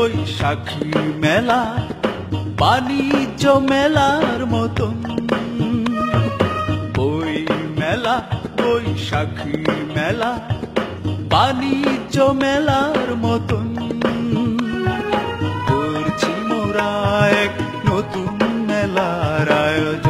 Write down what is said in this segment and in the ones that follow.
বৈশাখী মেলা, বাণিজ্য মেলার মতন। বই মেলা বৈশাখী মেলা, বাণিজ্য মেলার মতন। করছি মোরা এক নতুন মেলার আয়োজন।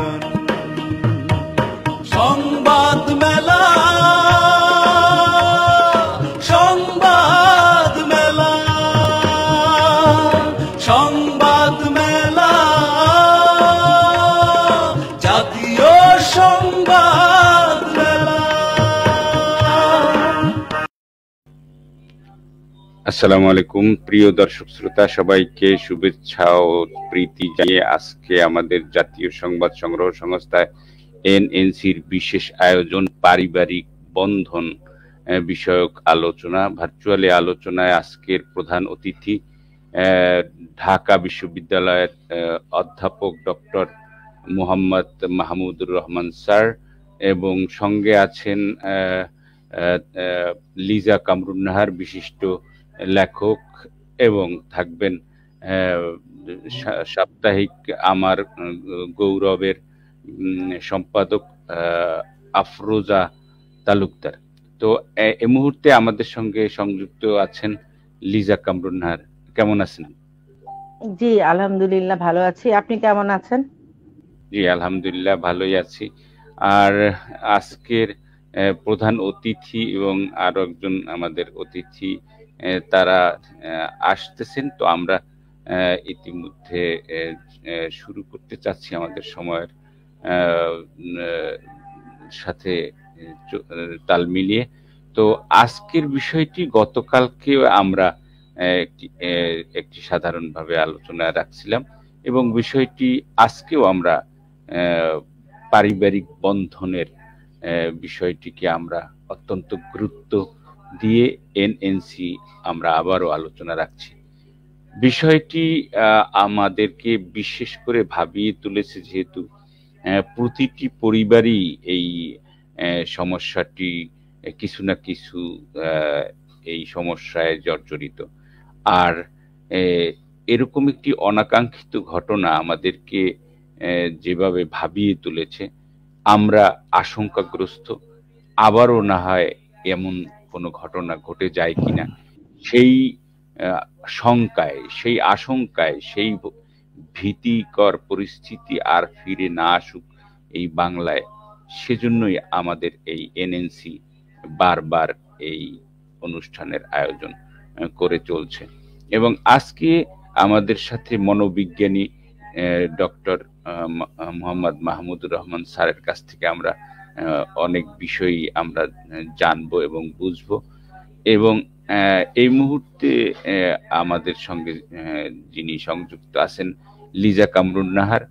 আসসালামু আলাইকুম। প্রিয় দর্শক শ্রোতা, সবাইকে শুভেচ্ছা ও প্রীতি জানিয়ে আজকে আমাদের জাতীয় সংবাদ সংগ্রহ সংস্থা এনএনসির বিশেষ আয়োজন পারিবারিক বন্ধন বিষয়ক আলোচনা, ভার্চুয়ালি আলোচনায় আজকের প্রধান অতিথি ঢাকা বিশ্ববিদ্যালয়ের অধ্যাপক ডক্টর মোহাম্মদ মাহমুদুর রহমান স্যার এবং সঙ্গে আছেন লিজা কামরুন্নাহার, বিশিষ্ট লেখক এবং থাকবেন সাপ্তাহিক আমার গৌরবের সম্পাদক আফরোজা তালুকদার। তো এ- মুহূর্তে আমাদের সঙ্গে সংযুক্ত আছেন লিজা কামরুন্নাহার। কেমন আছেন? জি আলহামদুলিল্লাহ ভালো আছি। আপনি কেমন আছেন? জি আলহামদুলিল্লাহ ভালোই আছি। আর আজকের প্রধান অতিথি এবং আরও একজন আমাদের অতিথি তারা আসতেছেন। তো আমরা ইতিমধ্যে শুরু করতে চাচ্ছি আমাদের সময়ের সাথে তাল মিলিয়ে। তো আজকের বিষয়টি গতকালকে আমরা একটি একটি সাধারণভাবে আলোচনা রাখছিলাম এবং বিষয়টি আজকেও আমরা পারিবারিক বন্ধনের বিষয়টিকে আমরা অত্যন্ত গুরুত্ব দিয়ে এনএনসি আমরা আবারও আলোচনা রাখছি। বিষয়টি আমাদেরকে বিশেষ করে ভাবিয়ে তুলেছে যেহেতু প্রতিটি পরিবারই এই সমস্যাটি কিছু না কিছু এই সমস্যায় জর্জরিত। আর এরকম একটি অনাকাঙ্ক্ষিত ঘটনা আমাদেরকে যেভাবে ভাবিয়ে তুলেছে, আমরা আশঙ্কাগ্রস্ত। আবারও না হয় এমন কোনো ঘটনা ঘটে যায় কিনা, সেই শঙ্কায়, সেই আশঙ্কায়, সেই ভীতিকর পরিস্থিতি আর ফিরে না আসুক এই বাংলায়, সেজন্যই আমাদের এই এনএনসি বারবার এই অনুষ্ঠানের আয়োজন করে চলছে। এবং আজকে আমাদের সাথে মনোবিজ্ঞানী ডক্টর মোহাম্মদ মাহমুদুর রহমান স্যারের কাছ থেকে আমরা অনেক বিষয়ই আমরা জানব এবং বুঝব। এবং এই মুহূর্তে আমাদের সঙ্গে যিনি সংযুক্ত আছেন, লিজা কামরুন নাহার।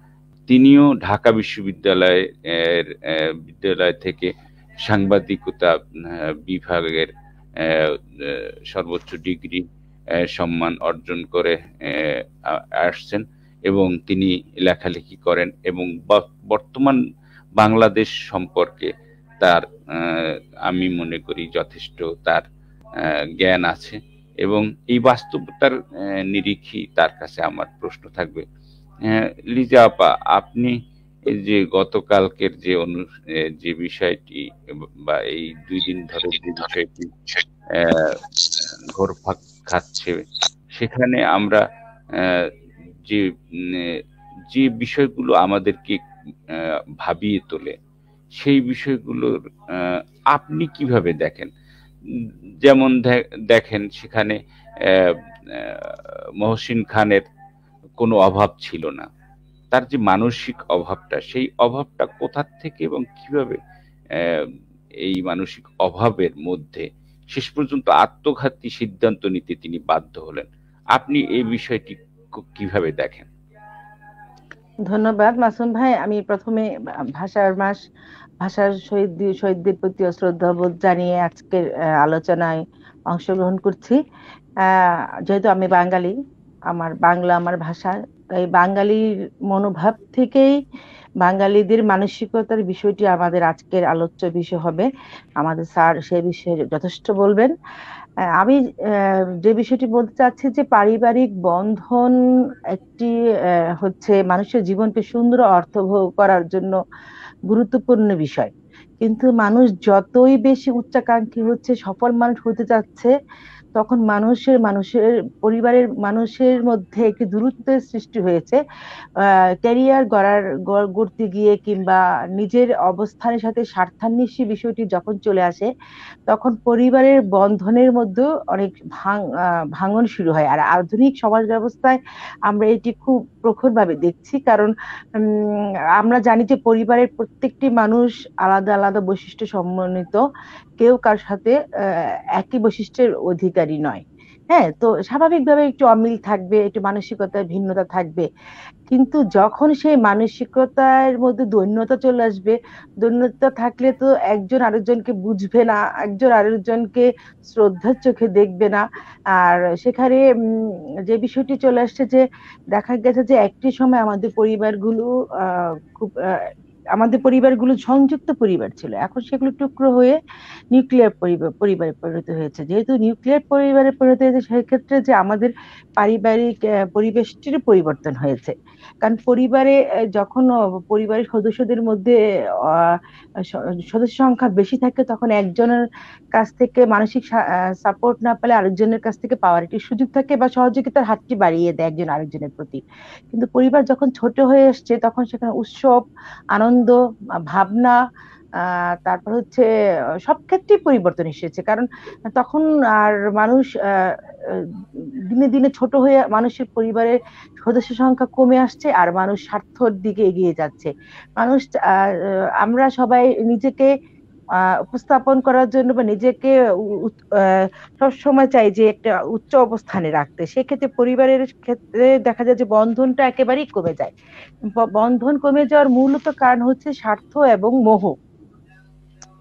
তিনিও ঢাকা বিশ্ববিদ্যালয়ের বিদ্যালয় থেকে সাংবাদিকতা বিভাগের সর্বোচ্চ ডিগ্রি সম্মান অর্জন করে আসছেন। এবং তিনি লেখালেখি করেন এবং বর্তমান বাংলাদেশ সম্পর্কে তার আমি মনে করি যথেষ্ট তার জ্ঞান আছে এবং এই বাস্তবতার আহ, নিরিখেই তার কাছে আমার প্রশ্ন থাকবে। লিজা আপা আপনি যে গতকালকের যে অনু যে বিষয়টি বা এই দুই দিন ধরে যে বিষয়টি খাচ্ছে সেখানে আমরা যে যে বিষয়গুলো আমাদেরকে ভাবিয়ে তোলে। সেই বিষয়গুলোর আপনি কীভাবে দেখেন? যেমন দেখেন সেখানে মহসিন খানের কোনো অভাব ছিল না। তার যে মানসিক অভাবটা, সেই অভাবটা কোথার থেকে এবং কীভাবে এই মানসিক অভাবের মধ্যে শেষ পর্যন্ত আত্মঘাতী সিদ্ধান্ত নিতে তিনি বাধ্য হলেন? আপনি এই বিষয়টি কীভাবে দেখেন? ধন্যবাদ। মাসুম ভাই, আমি প্রথমে ভাষার মাস, ভাষার শহীদ, শহীদদের প্রতি শ্রদ্ধাবোধ জানিয়ে আজকের আলোচনায় অংশগ্রহণ করছি। যেহেতু আমি বাঙালি, আমার বাংলা, আমার ভাষা, তাই বাঙালির মনোভাব থেকেই বাঙালিদের মানসিকতার বিষয়টি আমাদের আজকের আলোচ্য বিষয় হবে। আমাদের স্যার সে বিষয়ে যথেষ্ট বলবেন। আমি যে বিষয়টি বলতে চাচ্ছি যে পারিবারিক বন্ধন একটি হচ্ছে মানুষের জীবনকে সুন্দর অর্থবহ করার জন্য গুরুত্বপূর্ণ বিষয়। কিন্তু মানুষ যতই বেশি উচ্চাকাঙ্ক্ষী হচ্ছে, সফল মানুষ হতে যাচ্ছে তখন মানুষের মানুষের, পরিবারের মানুষের মধ্যে একটি দূরত্বের সৃষ্টি হয়েছে। ক্যারিয়ার গড়ার গড়তে গিয়ে কিংবা নিজের অবস্থানের সাথে স্বার্থান্বেষী বিষয়টি যখন চলে আসে, তখন পরিবারের বন্ধনের মধ্যে অনেক ভাঙ ভাঙন শুরু হয়। আর আধুনিক সমাজ ব্যবস্থায় আমরা এটি খুব প্রখরভাবে দেখছি। কারণ আমরা জানি যে পরিবারের প্রত্যেকটি মানুষ আলাদা আলাদা বৈশিষ্ট্য সমন্বিত। কেউ কার সাথে একই বৈশিষ্ট্যের অধিকারী নয়। হ্যাঁ তো স্বাভাবিকভাবে একটু অমিল থাকবে, একটু মানসিকতার ভিন্নতা থাকবে। কিন্তু যখন সেই মানসিকতার মধ্যে দৈন্যতা চলে আসবে, দৈন্যতা থাকলে তো একজন আরেকজনকে বুঝবে না, একজন আরেকজনকে শ্রদ্ধার চোখে দেখবে না। আর সেখানে যে বিষয়টি চলে আসছে যে, দেখা গেছে যে একটি সময় আমাদের পরিবারগুলো খুব আমাদের পরিবারগুলো সংযুক্ত পরিবার ছিল। এখন সেগুলো টুকরো হয়ে নিউক্লিয়ার পরিবার পরিবারে পরিণত হয়েছে। যেহেতু নিউক্লিয়ার পরিবারে পরিণত হয়েছে, সেক্ষেত্রে যে আমাদের পারিবারিক পরিবেশটির পরিবর্তন হয়েছে। কারণ পরিবারে যখন পরিবারের সদস্যদের মধ্যে সদস্য সংখ্যা বেশি থাকে, তখন একজনের কাছ থেকে মানসিক সাপোর্ট না পেলে আরেকজনের কাছ থেকে পাওয়ার একটি সুযোগ থাকে বা সহযোগিতার হাতটি বাড়িয়ে দেয় একজন আরেকজনের প্রতি। কিন্তু পরিবার যখন ছোট হয়ে আসছে, তখন সেখানে উৎসব, আনন্দ ভাবনা তারপর হচ্ছে, সব ক্ষেত্রেই পরিবর্তন এসেছে। কারণ তখন আর মানুষ দিনে দিনে ছোট হয়ে মানুষের পরিবারের সদস্য সংখ্যা কমে আসছে আর মানুষ স্বার্থর দিকে এগিয়ে যাচ্ছে। মানুষ আমরা সবাই নিজেকে উপস্থাপন করার জন্য বা নিজেকে সবসময় চাই যে একটা উচ্চ অবস্থানে রাখতে। সেক্ষেত্রে পরিবারের ক্ষেত্রে দেখা যায় যে বন্ধনটা একেবারেই কমে যায়। বন্ধন কমে যাওয়ার মূলত কারণ হচ্ছে স্বার্থ এবং মোহ।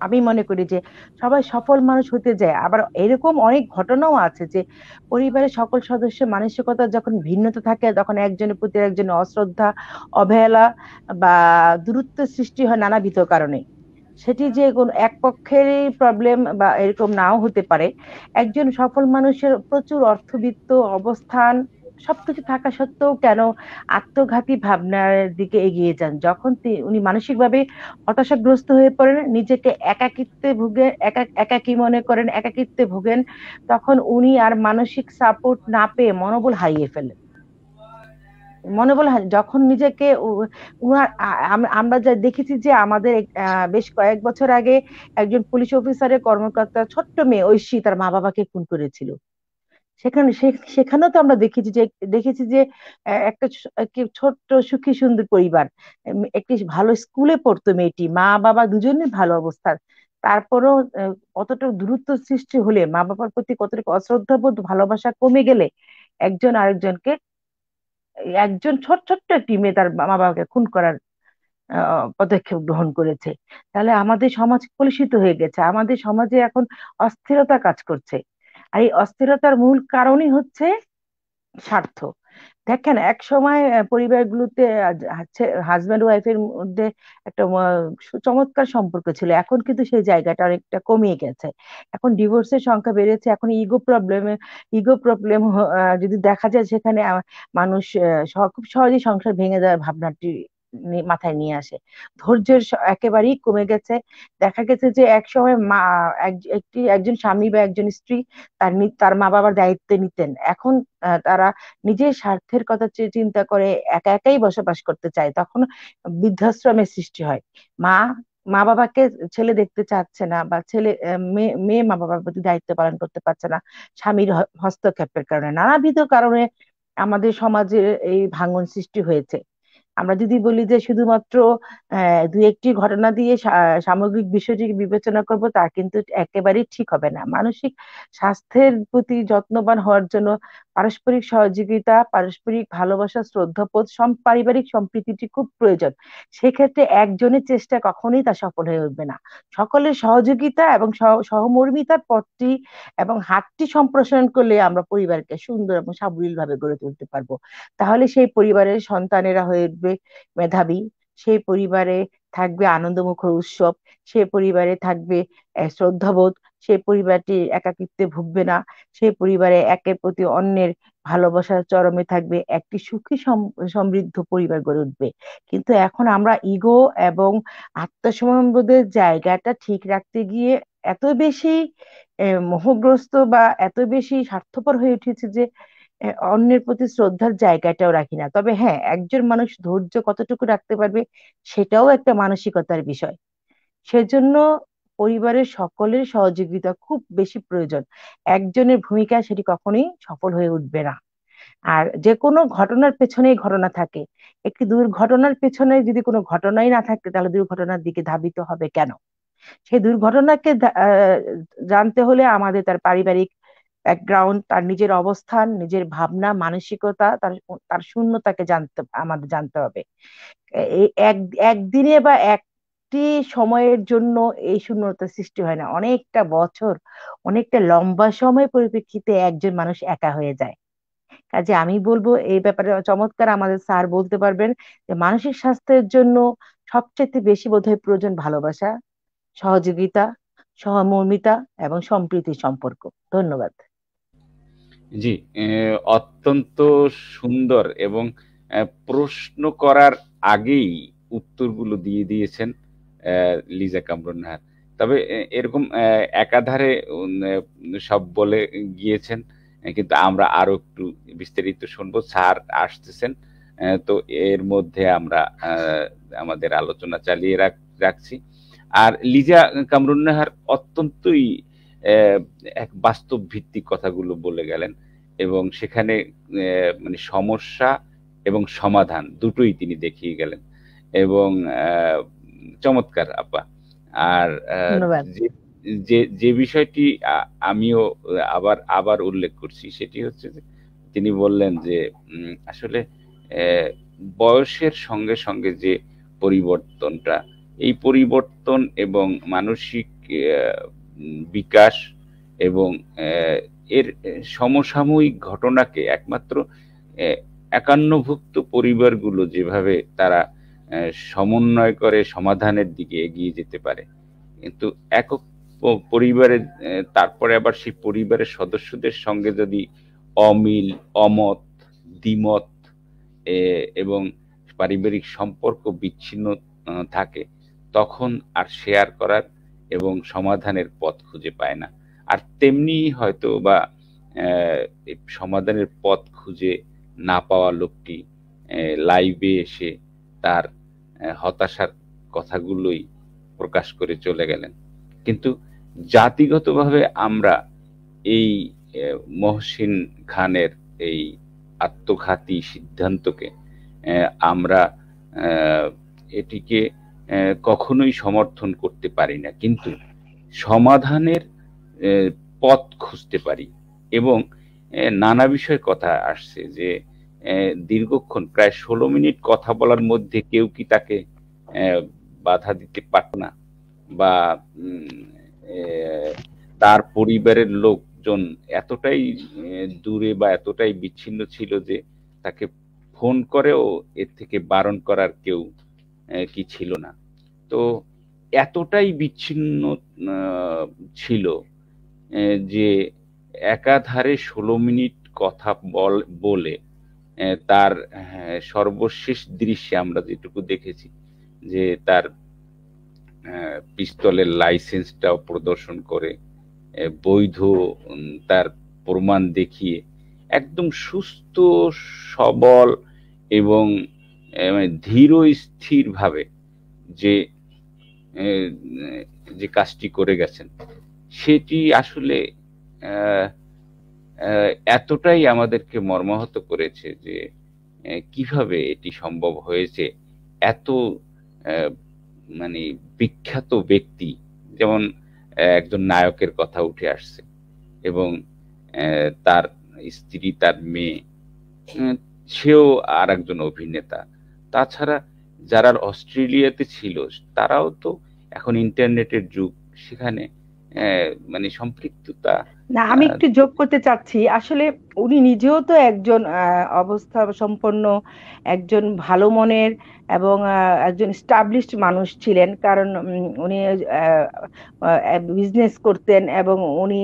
আমি মনে করি যে সবাই সফল মানুষ হতে যায়। আবার এরকম অনেক ঘটনাও আছে যে পরিবারের সকল সদস্যের মানসিকতা যখন ভিন্নতা থাকে, তখন একজনের প্রতি একজনের অশ্রদ্ধা, অবহেলা বা দূরত্ব সৃষ্টি হয় নানাবিধ কারণে। সেটি যে কোন এক পক্ষেরই প্রবলেম বা এরকম নাও হতে পারে। একজন সফল মানুষের প্রচুর অর্থবিত্ত অবস্থান, সবকিছু থাকা সত্ত্বেও কেন আত্মঘাতী ভাবনার দিকে এগিয়ে যান? যখন উনি মানসিকভাবে হতাশাগ্রস্ত হয়ে পড়েন, নিজেকে একাকিত্বে ভুগে একাকি মনে করেন, একাকিত্বে ভোগেন, তখন উনি আর মানসিক সাপোর্ট না পেয়ে মনোবল হারিয়ে ফেলেন। মনোবল যখন নিজেকে আমরা যা দেখেছি যে আমাদের বেশ কয়েক বছর আগে একজন পুলিশ অফিসারের কর্মকর্তা ছোট্ট মেয়ে ঐশী তার মা বাবাকে খুন করেছিল। সেখানে সেখানেও তো আমরা দেখেছি যে দেখেছি যে একটা ছোট্ট সুখী সুন্দর পরিবার। একটি ভালো স্কুলে পড়তো মেয়েটি মা বাবা দুজনের ভালো অবস্থা তারপরও কতটা দূরত্ব সৃষ্টি হলে মা বাবার প্রতি কতটুকু অশ্রদ্ধাবোধ, ভালোবাসা কমে গেলে একজন আরেকজনকে একজন ছোট, ছোট্ট একটি মেয়ে তার মা বাবাকে খুন করার পদক্ষেপ গ্রহণ করেছে। তাহলে আমাদের সমাজ কলুষিত হয়ে গেছে। আমাদের সমাজে এখন অস্থিরতা কাজ করছে। আর এই অস্থিরতার মূল কারণই হচ্ছে স্বার্থ। দেখেন এক সময় পরিবারগুলোতে হাজব্যান্ড ওয়াইফের মধ্যে একটা চমৎকার সম্পর্ক ছিল। এখন কিন্তু সেই জায়গাটা অনেকটা কমিয়ে গেছে। এখন ডিভোর্সের সংখ্যা বেড়েছে, এখন ইগো প্রবলেম ইগো প্রবলেম যদি দেখা যায় সেখানে মানুষ খুব সহজেই সংসার ভেঙে যাওয়ার ভাবনাটি মাথায় নিয়ে আসে। ধৈর্যের একেবারেই কমে গেছে। দেখা গেছে যে এক সময় মা একটি, একজন স্বামী বা একজন স্ত্রী তার তার মা বাবার দায়িত্ব নিতেন। এখন তারা নিজের স্বার্থের কথা চিন্তা করে একা একাই বসবাস করতে চায়। তখন বৃদ্ধাশ্রমের সৃষ্টি হয়। মা মা বাবাকে ছেলে দেখতে চাচ্ছে না বা ছেলে মেয়ে মেয়ে মা বাবার প্রতি দায়িত্ব পালন করতে পারছে না স্বামীর হস্তক্ষেপের কারণে। নানাবিধ কারণে আমাদের সমাজে এই ভাঙন সৃষ্টি হয়েছে। আমরা যদি বলি যে শুধুমাত্র দু একটি ঘটনা দিয়ে সামগ্রিক বিষয়টিকে বিবেচনা করব, তা কিন্তু একেবারেই ঠিক হবে না। মানসিক স্বাস্থ্যের প্রতি যত্নবান হওয়ার জন্য পারস্পরিক সহযোগিতা, পারস্পরিক ভালোবাসা, শ্রদ্ধাবোধ পারিবারিক সম্প্রীতিটি খুব প্রয়োজন। সেক্ষেত্রে একজনের চেষ্টা কখনোই তা সফল হয়ে উঠবে না। সকলের সহযোগিতা এবং সহমর্মিতার পথটি এবং হাতটি সম্প্রসারণ করলে আমরা পরিবারকে সুন্দর এবং সাবলীল ভাবে গড়ে তুলতে পারব। তাহলে সেই পরিবারের সন্তানেরা হয়ে উঠবে মেধাবী সেই পরিবারে থাকবে আনন্দমুখর উৎসব, সে পরিবারে থাকবে শ্রদ্ধাবোধ সেই পরিবারটি একাকিত্বে ভুগবে না সেই পরিবারে একের প্রতি অন্যের ভালোবাসার চরমে থাকবে, একটি সুখী সমৃদ্ধ পরিবার গড়ে উঠবে। কিন্তু এখন আমরা ইগো এবং আত্মসম্মানবোধের জায়গাটা ঠিক রাখতে গিয়ে এত বেশি মোহগ্রস্ত বা এত বেশি স্বার্থপর হয়ে উঠেছে যে অন্যের প্রতি শ্রদ্ধার জায়গাটাও রাখি না। তবে হ্যাঁ একজন মানুষ ধৈর্য কতটুকু রাখতে পারবে সেটাও একটা মানসিকতার বিষয়। সেজন্য পরিবারের সকলের সহযোগিতা খুব বেশি প্রয়োজন। একজনের ভূমিকা সেটি কখনোই সফল হয়ে উঠবে না। আর যে কোনো ঘটনার পেছনেই ঘটনা থাকে। একটি দুর্ঘটনার পেছনে যদি কোনো ঘটনাই না থাকে, তাহলে দুর্ঘটনার দিকে ধাবিত হবে কেন? সেই দুর্ঘটনাকে জানতে হলে আমাদের তার পারিবারিক ব্যাকগ্রাউন্ড তার নিজের অবস্থান, নিজের ভাবনা, মানসিকতা, তার তার শূন্যতাকে জানতে, আমাদের জানতে হবে। এক, একদিনে বা একটি সময়ের জন্য এই শূন্যতা সৃষ্টি হয় না। অনেকটা বছর, অনেকটা লম্বা সময় পরিপ্রেক্ষিতে একজন মানুষ একা হয়ে যায়। কাজে আমি বলব, এই ব্যাপারে চমৎকার আমাদের স্যার বলতে পারবেন যে, মানসিক স্বাস্থ্যের জন্য সবচেয়ে বেশি বোধহয় প্রয়োজন ভালোবাসা, সহযোগিতা, সহমর্মিতা এবং সম্প্রীতির সম্পর্ক। ধন্যবাদ। জি অত্যন্ত সুন্দর এবং প্রশ্ন করার আগেই উত্তরগুলো দিয়ে দিয়েছেন লিজা কামরুন নাহার। তবে এরকম একাধারে সব বলে গিয়েছেন কিন্তু আমরা আরও একটু বিস্তারিত শুনব। স্যার আসতেছেন তো এর মধ্যে আমরা আমাদের আলোচনা চালিয়ে রাখছি। আর লিজা কামরুন নাহার অত্যন্তই এক বাস্তব ভিত্তিক কথাগুলো বলে গেলেন এবং সেখানে মানে সমস্যা এবং সমাধান দুটোই তিনি দেখিয়ে গেলেন এবং চমৎকার আপা আর যে যে বিষয়টি আমিও আবার আবার উল্লেখ করছি সেটি হচ্ছে যে তিনি বললেন যে আসলে বয়সের সঙ্গে সঙ্গে যে পরিবর্তনটা এই পরিবর্তন এবং মানসিক বিকাশ এবং এর সমসাময়িক ঘটনাকে একমাত্র একান্নভুক্ত পরিবারগুলো যেভাবে তারা সমন্বয় করে সমাধানের দিকে এগিয়ে যেতে পারে। কিন্তু একক পরিবারের তারপরে আবার সেই পরিবারের সদস্যদের সঙ্গে যদি অমিল, অমত, দ্বিমত এবং পারিবারিক সম্পর্ক বিচ্ছিন্ন থাকে, তখন আর শেয়ার করার এবং সমাধানের পথ খুঁজে পায় না। আর তেমনি হয়তো বা সমাধানের পথ খুঁজে না পাওয়া লোকটি লাইভে এসে তার হতাশার কথাগুলোই প্রকাশ করে চলে গেলেন। কিন্তু জাতিগতভাবে আমরা এই মহসিন খানের এই আত্মঘাতী সিদ্ধান্তকে আমরা এটিকে কখনোই সমর্থন করতে পারি না, কিন্তু সমাধানের পথ খুঁজতে পারি। এবং নানা বিষয় কথা আসছে যে দীর্ঘক্ষণ, প্রায় ষোলো মিনিট কথা বলার মধ্যে কেউ কি তাকে বাধা দিতে পারত না? বা তার পরিবারের লোকজন এতটাই দূরে বা এতটাই বিচ্ছিন্ন ছিল যে, তাকে ফোন করেও এর থেকে বারণ করার কেউ কি ছিল না। তো এতটাই বিচ্ছিন্ন ছিল যে একাধারে ষোলো মিনিট কথা বল, বলে তার সর্বশেষ দৃশ্যে আমরা যেটুকু দেখেছি, যে তার পিস্তলের লাইসেন্সটাও প্রদর্শন করে বৈধ তার প্রমাণ দেখিয়ে, একদম সুস্থ, সবল এবং ধীর স্থিরভাবে যে যে কাজটি করে গেছেন, সেটি আসলে এতটাই আমাদেরকে মর্মাহত করেছে যে কীভাবে এটি সম্ভব হয়েছে? এত মানে বিখ্যাত ব্যক্তি, যেমন একজন নায়কের কথা উঠে আসছে এবং তার স্ত্রী, তার মেয়ে সেও আর একজন অভিনেতা। তাছাড়া যারা অস্ট্রেলিয়াতে ছিল, তারাও তো এখন ইন্টারনেটের যুগ সেখানে মানে সম্পৃক্ততা না আমি একটু যোগ করতে চাচ্ছি। আসলে উনি নিজেও তো একজন অবস্থা সম্পন্ন একজন ভালো মনের এবং একজন স্টাবলিশড মানুষ ছিলেন। কারণ উনি বিজনেস করতেন এবং উনি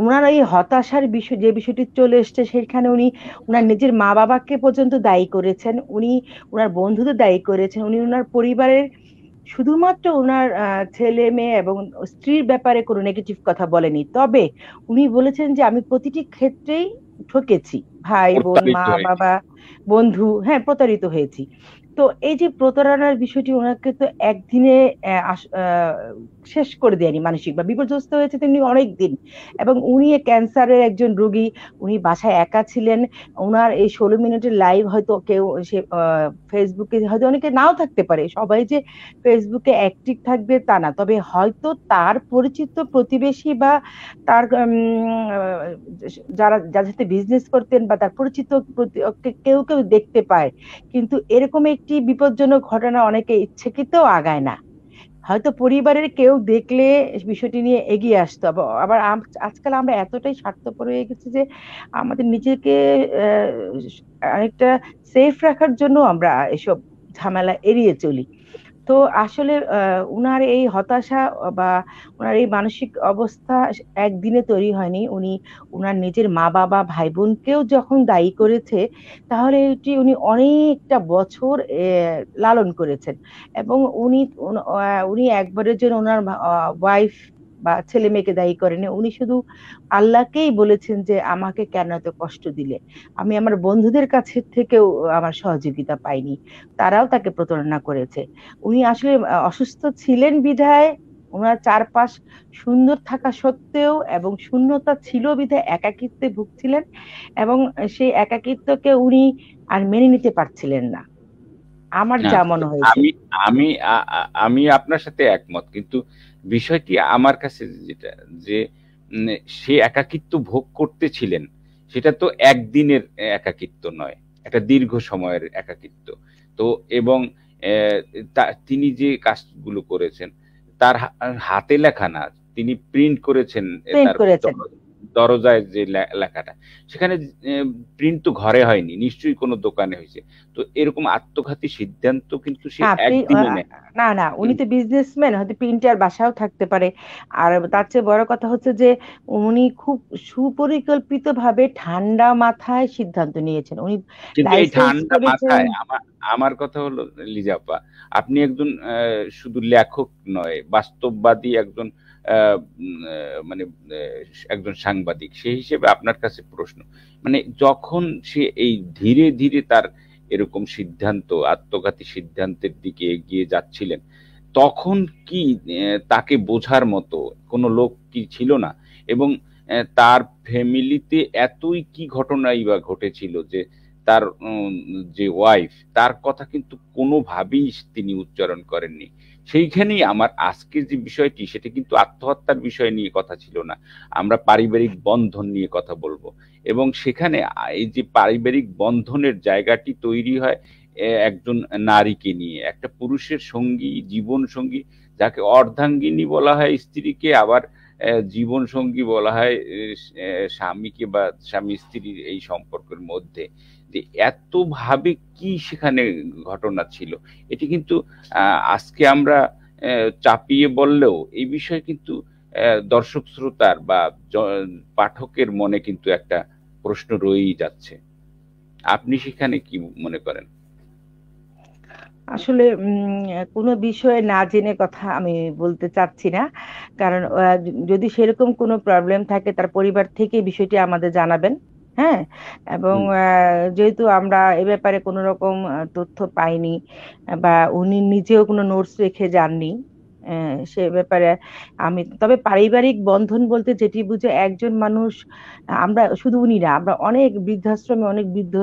ওনার এই হতাশার বিষয় যে বিষয়টি চলে এসছে সেখানে উনি ওনার নিজের মা বাবাকে পর্যন্ত দায়ী করেছেন। উনি ওনার বন্ধুদের দায়ী করেছেন। উনি ওনার পরিবারের শুধুমাত্র ওনার ছেলে মেয়ে এবং স্ত্রীর ব্যাপারে কোনো নেগেটিভ কথা বলেনি। তবে উনি বলেছেন যে আমি প্রতিটি ক্ষেত্রেই ঠকেছি। ভাই বোন মা বাবা বন্ধু হ্যাঁ প্রতারিত হয়েছি। তো এই যে প্রতারণার বিষয়টি ওনাকে তো একদিনে শেষ করে দেয়নি মানসিক বা বিপর্যস্ত হয়েছে তেমনি অনেক দিন। এবং উনি ক্যান্সারের একজন রোগী, উনি বাসায় একা ছিলেন। ওনার এই ষোলো মিনিটের লাইভ হয়তো কেউ সে ফেসবুকে হয়তো অনেকে নাও থাকতে পারে। সবাই যে ফেসবুকে অ্যাক্টিভ থাকবে তা না। তবে হয়তো তার পরিচিত প্রতিবেশী বা তার যারা, যার সাথে বিজনেস করতেন বা তার পরিচিত কেউ কেউ দেখতে পায়। কিন্তু এরকম একটি বিপজ্জনক ঘটনা অনেকে ইচ্ছেকৃত আগায় না। হয়তো পরিবারের কেউ দেখলে বিষয়টি নিয়ে এগিয়ে আসতো। আবার আজকাল আমরা এতটাই স্বার্থপর হয়ে গেছি যে আমাদের নিজেকে অনেকটা সেফ রাখার জন্য আমরা এসব ঝামেলা এড়িয়ে চলি। তো আসলে উনার এই হতাশা বা উনার এই মানসিক অবস্থা একদিনে তৈরি হয়নি। উনি উনার নিজের মা বাবা ভাই বোনকেও যখন দায়ী করেছে, তাহলে এটি উনি অনেকটা বছর লালন করেছেন। এবং উনি উনি একবারের জন্য ওনার ওয়াইফ বা ছেলে মেয়েকে দায়ী করেনি উনি শুধু আল্লাহকেই বলেছেন যে আমাকে কেন এত কষ্ট দিলে আমি আমার বন্ধুদের কাছে থেকেও আমার সহযোগিতা পাইনি তারাও তাকে প্রতারণা করেছে। উনি আসলে অসুস্থ ছিলেন বিধায় ওনার চারপাশ সুন্দর থাকা সত্ত্বেও এবং শূন্যতা ছিল বিধায় একাকিত্বে ভুগছিলেন এবং সেই একাকিত্বকে উনি আর মেনে নিতে পারছিলেন না। আমার যা মনে হয়েছে। আমি আমি আমি আপনার সাথে একমত কিন্তু বিষয়টি আমার কাছে যেটা যে সে একাকিত্ব ভোগ করতেছিলেন সেটা তো একদিনের একাকিত্ব নয় একটা দীর্ঘ সময়ের একাকিত্ব। তো এবং তিনি যে কাজগুলো করেছেন তার হাতে লেখা না তিনি প্রিন্ট করেছেন দরজায় যে লেখাটা সেখানে প্রিন্ট তো ঘরে হয়নি নিশ্চয়ই কোনো দোকানে হয়েছে। তো এরকম আত্মঘাতী সিদ্ধান্ত কিন্তু সে একদিনে না। না উনি তো বিজনেসম্যান হয়তো প্রিন্টার বাসাও থাকতে পারে। আর তার চেয়ে বড় কথা হচ্ছে যে উনি খুব সুপরিকল্পিত ভাবে ঠান্ডা মাথায় সিদ্ধান্ত নিয়েছেন। উনি ঠান্ডা মাথায় আমার আমার কথা হলো লিজাপা আপনি একজন শুধু লেখক নয় বাস্তববাদী একজন মানে একজন সাংবাদিক সেই হিসেবে আপনার কাছে প্রশ্ন। মানে যখন সে এই ধীরে ধীরে তার এরকম সিদ্ধান্ত, আত্মঘাতী সিদ্ধান্তের দিকে এগিয়ে যাচ্ছিলেন, তখন কি তাকে বোঝার মতো কোনো লোক কি ছিল না? এবং তার ফ্যামিলিতে এতই কি ঘটনাই বা ঘটেছিল যে তার যে ওয়াইফ, তার কথা কিন্তু কোনোভাবেই তিনি উচ্চারণ করেননি। সেইখানেই আমার আজকের যে বিষয়টি, সেটা কিন্তু আত্মহত্যার বিষয় নিয়ে কথা ছিল না। আমরা পারিবারিক বন্ধন নিয়ে কথা বলব। এবং সেখানে এই যে পারিবারিক বন্ধনের জায়গাটি তৈরি হয় একজন নারীকে নিয়ে। একটা পুরুষের সঙ্গী, জীবন সঙ্গী, যাকে অর্ধাঙ্গিনী বলা হয় স্ত্রীকে, আবার জীবন সঙ্গী বলা হয় স্বামীকে বা স্বামী স্ত্রীর এই সম্পর্কের মধ্যে। যে এতভাবে কি সেখানে ঘটনা ছিল? এটি কিন্তু আজকে আমরা চাপিয়ে বললেও এই বিষয়ে কিন্তু দর্শক শ্রোতার বা পাঠকের মনে কিন্তু একটা প্রশ্ন রয়েই যাচ্ছে। আপনি সেখানে কি মনে করেন? আসলে কোনো বিষয়ে না জেনে কথা আমি বলতে চাচ্ছি না। কারণ যদি সেরকম কোনো প্রবলেম থাকে, তার পরিবার থেকে বিষয়টি আমাদের জানাবেন। হ্যাঁ? এবং যেহেতু আমরা এ ব্যাপারে কোনো রকম তথ্য পাইনি বা উনি নিজেও কোনো নোটস রেখে যাননি সে ব্যাপারে আমি তবে পারিবারিক বন্ধন বলতে যেটি বুঝে একজন মানুষ আমরা শুধু উনি না আমরা অনেক বৃদ্ধাশ্রমে অনেক বৃদ্ধ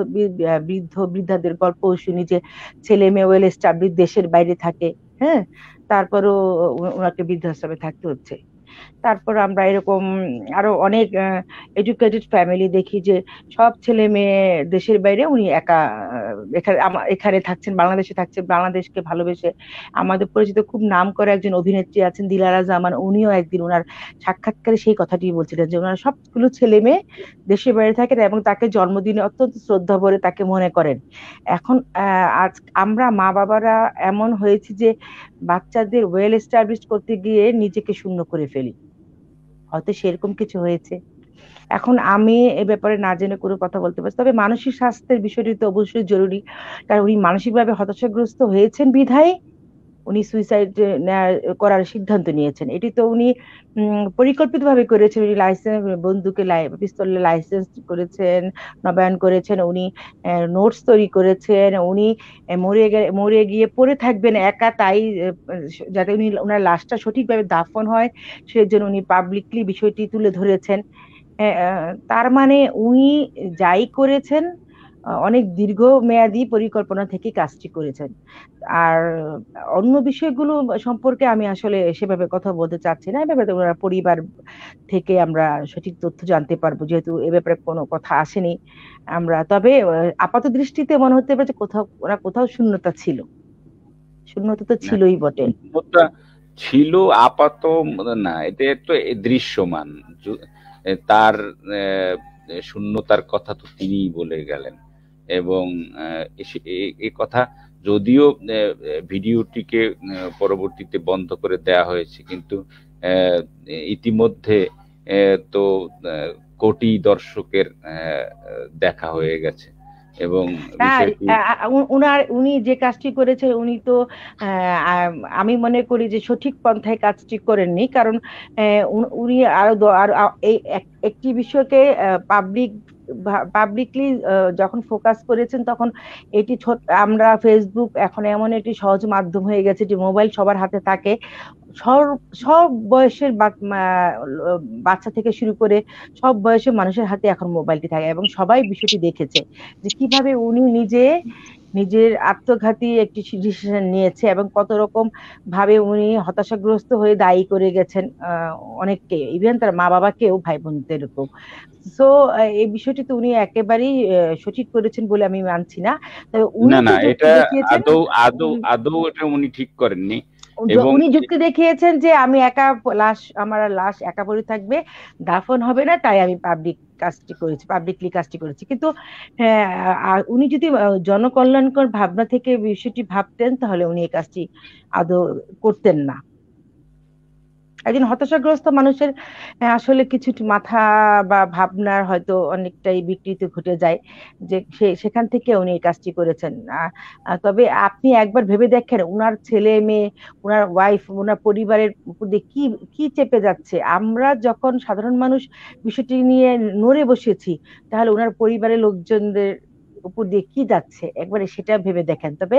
বৃদ্ধ বৃদ্ধাদের গল্প শুনি যে ছেলে মেয়ে ওয়েল এস্টাবলিশ দেশের বাইরে থাকে হ্যাঁ? তারপরও ওনাকে বৃদ্ধাশ্রমে থাকতে হচ্ছে। তারপর আমরা এরকম আরও অনেক এডুকেটেড ফ্যামিলি দেখি যে সব ছেলে মেয়ে দেশের বাইরে উনি একা এখানে এখানে থাকছেন, বাংলাদেশে থাকছেন, বাংলাদেশকে ভালোবেসে আমাদের পরিচিত খুব নাম করে একজন অভিনেত্রী আছেন দিলারা জামান, উনিও একদিন ওনার সাক্ষাৎকারে সেই কথাটি বলছিলেন যে ওনার সবগুলো ছেলে মেয়ে দেশের বাইরে থাকেন এবং তাকে জন্মদিনে অত্যন্ত শ্রদ্ধা ভরে তাকে মনে করেন। এখন আজ আমরা মা বাবারা এমন হয়েছি যে বাচ্চাদের ওয়েল এস্টাবলিশ করতে গিয়ে নিজেকে শূন্য করে ফেলি। হয়তো সেরকম কিছু হয়েছে। এখন আমি এ ব্যাপারে না জেনে কোনো কথা বলতে পারছি। তবে মানসিক স্বাস্থ্যের বিষয়টি তো অবশ্যই জরুরি। কারণ উনি মানসিকভাবে হতাশাগ্রস্ত হয়েছেন বিধায় উনি সুইসাইড করার সিদ্ধান্ত নিয়েছেন। এটি তো উনি পরিকল্পিতভাবে করেছেন। উনি লাইসেন্স বন্দুকে পিস্তলের লাইসেন্স করেছেন, নবায়ন করেছেন, উনি নোটস তৈরি করেছেন, উনি মরে মরে গিয়ে পড়ে থাকবেন একা, তাই যাতে উনি ওনার লাশটা সঠিকভাবে দাফন হয়, সেজন্য উনি পাবলিকলি বিষয়টি তুলে ধরেছেন। তার মানে উনি যাই করেছেন অনেক দীর্ঘ মেয়াদি পরিকল্পনা থেকে কাজটি করেছেন। আর অন্য বিষয়গুলো সম্পর্কে আমি আসলে সেভাবে কথা বলতে চাচ্ছি না এভাবে ওনার পরিবার থেকে আমরা সঠিক তথ্য জানতে পারব যেহেতু এ ব্যাপারে কোনো কথা আসেনি আমরা। তবে আপাত দৃষ্টিতে মনে হতে পারে যে কোথাও ওরা কোথাও শূন্যতা ছিল। শূন্যতা তো ছিলই বটে। ছিল আপাত না এটা তো দৃশ্যমান। তার শূন্যতার কথা তো তিনিই বলে গেলেন। এবং এ কথা যদিও ভিডিওটিকে পরবর্তীতে বন্ধ করে দেয়া হয়েছে কিন্তু ইতিমধ্যে তো কোটি দর্শকের দেখা হয়ে গেছে। এবং উনার উনি যে কাজটি করেছে উনি তো আমি মনে করি যে সঠিক পন্থায় কাজটি করেননি কারণ উনি আরও এই একটি বিষয়কে পাবলিক পাবলিকলি যখন ফোকাস করেছেন তখন এটি আমরা ফেসবুক এখন এমন একটি সহজ মাধ্যম হয়ে গেছে যে মোবাইল সবার হাতে থাকে। সব সব বয়সের বাচ্চা থেকে শুরু করে সব বয়সের মানুষের হাতে এখন মোবাইলটি থাকে এবং সবাই বিষয়টি দেখেছে যে কীভাবে উনি নিজে নিজের আত্মঘাতী একটি ডিসিশন নিয়েছে এবং কত রকম ভাবে উনি হতাশাগ্রস্ত হয়ে দায়ী করে গেছেন অনেককে ইভেন তার মা বাবাকেও ভাই বোনদেরকেও সো এই বিষয়টি তো উনি একেবারেই সঠিক করেছেন বলে আমি মানছি না। না না এটা আদৌ আদৌ আদৌ এটা উনি ঠিক করেননি। উনি যুক্তি দেখিয়েছেন যে আমি একা লাশ আমার লাশ একা পড়ে থাকবে দাফন হবে না তাই আমি পাবলিক কাজটি করেছি পাবলিকলি কাজটি করেছি। কিন্তু উনি যদি জনকল্যাণকর ভাবনা থেকে বিষয়টি ভাবতেন তাহলে উনি এই কাজটি আদৌ করতেন না। একজন হতাশাগ্রস্ত মানুষের আসলে কিছু মাথা বা ভাবনার হয়তো অনেকটাই বিকৃতি ঘটে যায় যে সেখান থেকে উনি এই কাজটি করেছেন। তবে আপনি একবার ভেবে দেখেন উনার ছেলে মেয়ে, উনার ওয়াইফ উনার পরিবারের কি কি চেপে যাচ্ছে? আমরা যখন সাধারণ মানুষ বিষয়টি নিয়ে নড়ে বসেছি, তাহলে উনার পরিবারের লোকজনদের উপর দিয়ে কি যাচ্ছে? একবারে সেটা ভেবে দেখেন। তবে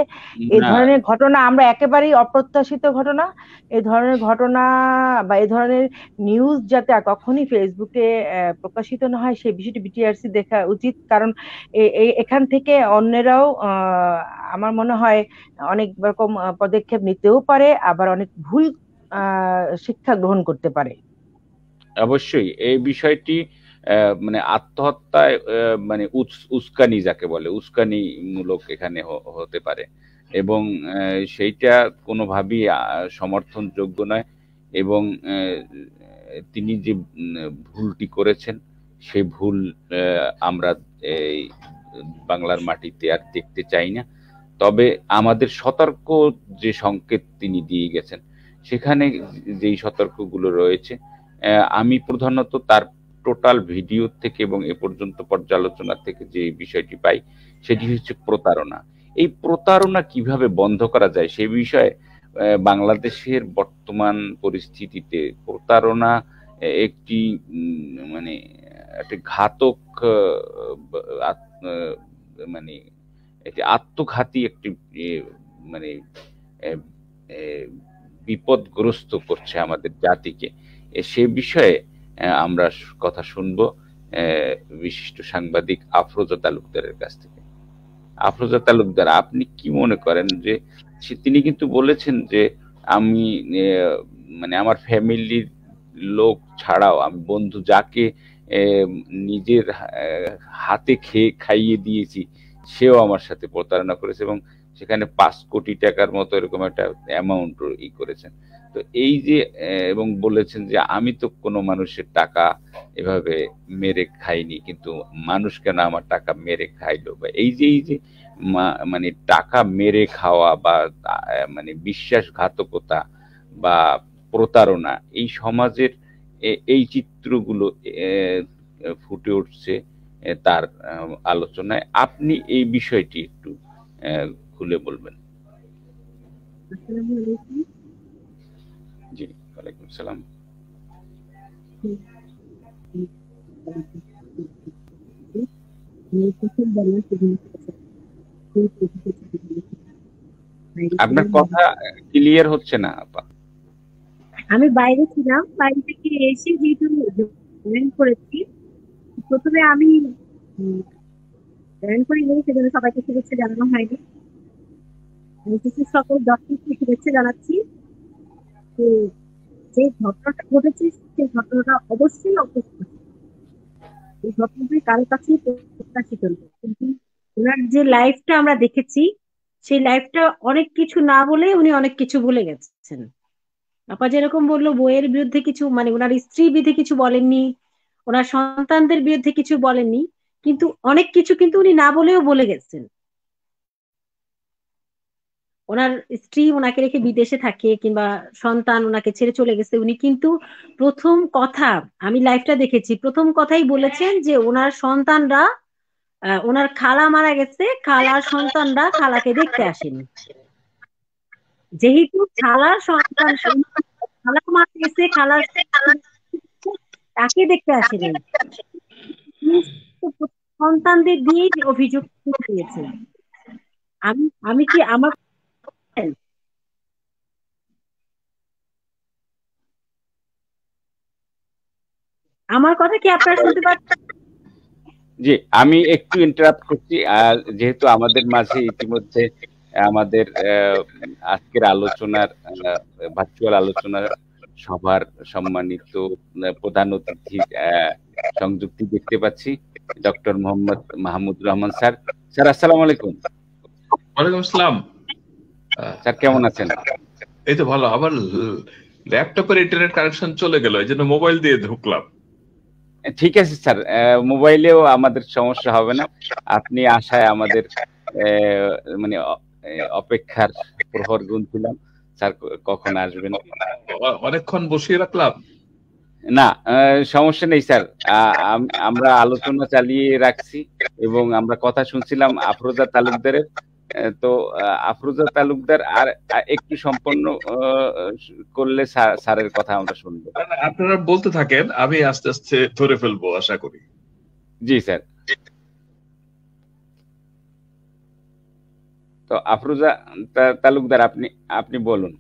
এই ধরনের ঘটনা আমরা একেবারেই অপ্রত্যাশিত ঘটনা। এই ধরনের ঘটনা বা এই ধরনের নিউজ যাতে কখনই ফেসবুকে প্রকাশিত না হয় সেই বিষয়টি বিটিআরসি দেখা উচিত। কারণ এখান থেকে অন্যেরাও আমার মনে হয় অনেক রকম পদক্ষেপ নিতেও পারে আবার অনেক ভুল শিক্ষা গ্রহণ করতে পারে। অবশ্যই। এই বিষয়টি মানে আত্মহত্যায় মানে উস্কানি যাকে বলে উস্কানি মূলক এখানে হতে পারে। এবং সেইটা কোনোভাবেই সমর্থনযোগ্য নয়। এবং তিনি যে ভুলটি করেছেন সেই ভুল আমরা এই বাংলার মাটিতে আর দেখতে চাই না। তবে আমাদের সতর্ক যে সংকেত তিনি দিয়ে গেছেন, সেখানে যেই সতর্কগুলো রয়েছে আমি প্রধানত তার টোটাল ভিডিও থেকে এবং এ পর্যন্ত পর্যালোচনা থেকে যে বিষয়টি পাই, সেটি হচ্ছে প্রতারণা। এই প্রতারণা কীভাবে বন্ধ করা যায় সে বিষয়ে বাংলাদেশের বর্তমান পরিস্থিতিতে প্রতারণা একটি মানে একটি ঘাতক মানে একটি আত্মঘাতী একটি মানে বিপদগ্রস্ত করছে আমাদের জাতিকে। সে বিষয়ে আমরা কথা শুনব বিশিষ্ট সাংবাদিক আফরোজা তালুকদারের কাছ থেকে। আফরোজা তালুকদার, আপনি কি মনে করেন যে তিনি কিন্তু বলেছেন যে, আমি মানে আমার ফ্যামিলির লোক ছাড়াও আমি বন্ধু যাকে নিজের হাতে খেয়ে খাইয়ে দিয়েছি, সেও আমার সাথে প্রতারণা করেছে এবং সেখানে পাঁচ কোটি টাকার মতো এরকম একটা অ্যামাউন্ট ই করেছেন। তো এই যে এবং বলেছেন যে, আমি তো কোনো মানুষের টাকা এভাবে মেরে খাইনি, কিন্তু মানুষ কেন আমার টাকা মেরে খাইলো? বা এই যে এই যে মানে টাকা মেরে খাওয়া বা মানে বিশ্বাসঘাতকতা বা প্রতারণা, এই সমাজের এই চিত্রগুলো ফুটে উঠছে তার আলোচনায়। আপনি এই বিষয়টি একটু খুলে বলবেন। জি ওয়ালাইকুম সালাম। আপনার কথা ক্লিয়ার হচ্ছে না আপা। আমি বাইরে ছিলাম বাইরে থেকে এসে যেহেতু জয়েন করেছি প্রথমে আমি জয়েন করে নিই সেজন্য সবাইকে শুভেচ্ছা জানানো হয়নি। সকল দর্শককে শুভেচ্ছা জানাচ্ছি যে ঘটনাটা ঘটেছে, সেই ঘটনাটা অবশ্যই অপ্রত্যাশিত এই ঘটনাটি কারও কাছেই প্রত্যাশিত কিন্তু ওনার যে লাইফটা আমরা দেখেছি, সেই লাইফটা অনেক কিছু না বলে উনি অনেক কিছু বলে গেছেন। আপা যেরকম বলল বইয়ের বিরুদ্ধে কিছু মানে ওনার স্ত্রীর বিরুদ্ধে কিছু বলেননি, ওনার সন্তানদের বিরুদ্ধে কিছু বলেননি, কিন্তু অনেক কিছু কিন্তু উনি না বলেও বলে গেছেন। ওনার স্ত্রী ওনাকে রেখে বিদেশে থাকে কিংবা সন্তান ওনাকে ছেড়ে চলে গেছে, উনি কিন্তু প্রথম কথা আমি লাইফটা দেখেছি, প্রথম কথাই বলেছেন যে ওনার সন্তানরা ওনার খালা মারা গেছে খালার সন্তানরা খালাকে দেখতে আসেনি। যেহেতু খালার সন্তান, খালা মারা গেছে খালার তাকে দেখতে আসেনি। সন্তানদের দিয়েই অভিযোগ দিয়েছে। আমি আমি কি আমার আমার কথা কি আপনারা শুনতে পাচ্ছেন? জি আমি একটু ইন্টারাপ্ট করছি আর যেহেতু আমাদের মাঝে ইতিমধ্যে আমাদের আজকের আলোচনার ভার্চুয়াল আলোচনার সভার সম্মানিত প্রধান অতিথি সংযুক্তি দেখতে পাচ্ছি doctor Mohammad Mahmud Rahman sir. Sir আসসালামু আলাইকুম। ওয়ালাইকুম আসসালাম। স্যার কেমন আছেন? এই তো ভালো আবার ল্যাপটপের ইন্টারনেট কানেকশন চলে গেল এই জন্য মোবাইল দিয়ে ঢুকলাম। ঠিক আছে স্যার। মোবাইলেও আমাদের সমস্যা হবে না। আপনি আশায় আমাদের মানে অপেক্ষার প্রহর গুনছিলাম। স্যার কখন আসবেন? অনেকক্ষণ বসিয়ে রাখলাম? না সমস্যা নেই স্যার। আমরা আলোচনা চালিয়ে রাখছি এবং আমরা কথা শুনছিলাম আফরোজা তালুকদারের। তো আফরোজা তালুকদার আর একটু সম্পন্ন করলে স্যারের কথা আমরা শুনব। আপনারা বলতে থাকেন আমি আস্তে আস্তে ধরে ফেলব আশা করি। জি স্যার। তো আফরোজা তালুকদার আপনি আপনি বলুন।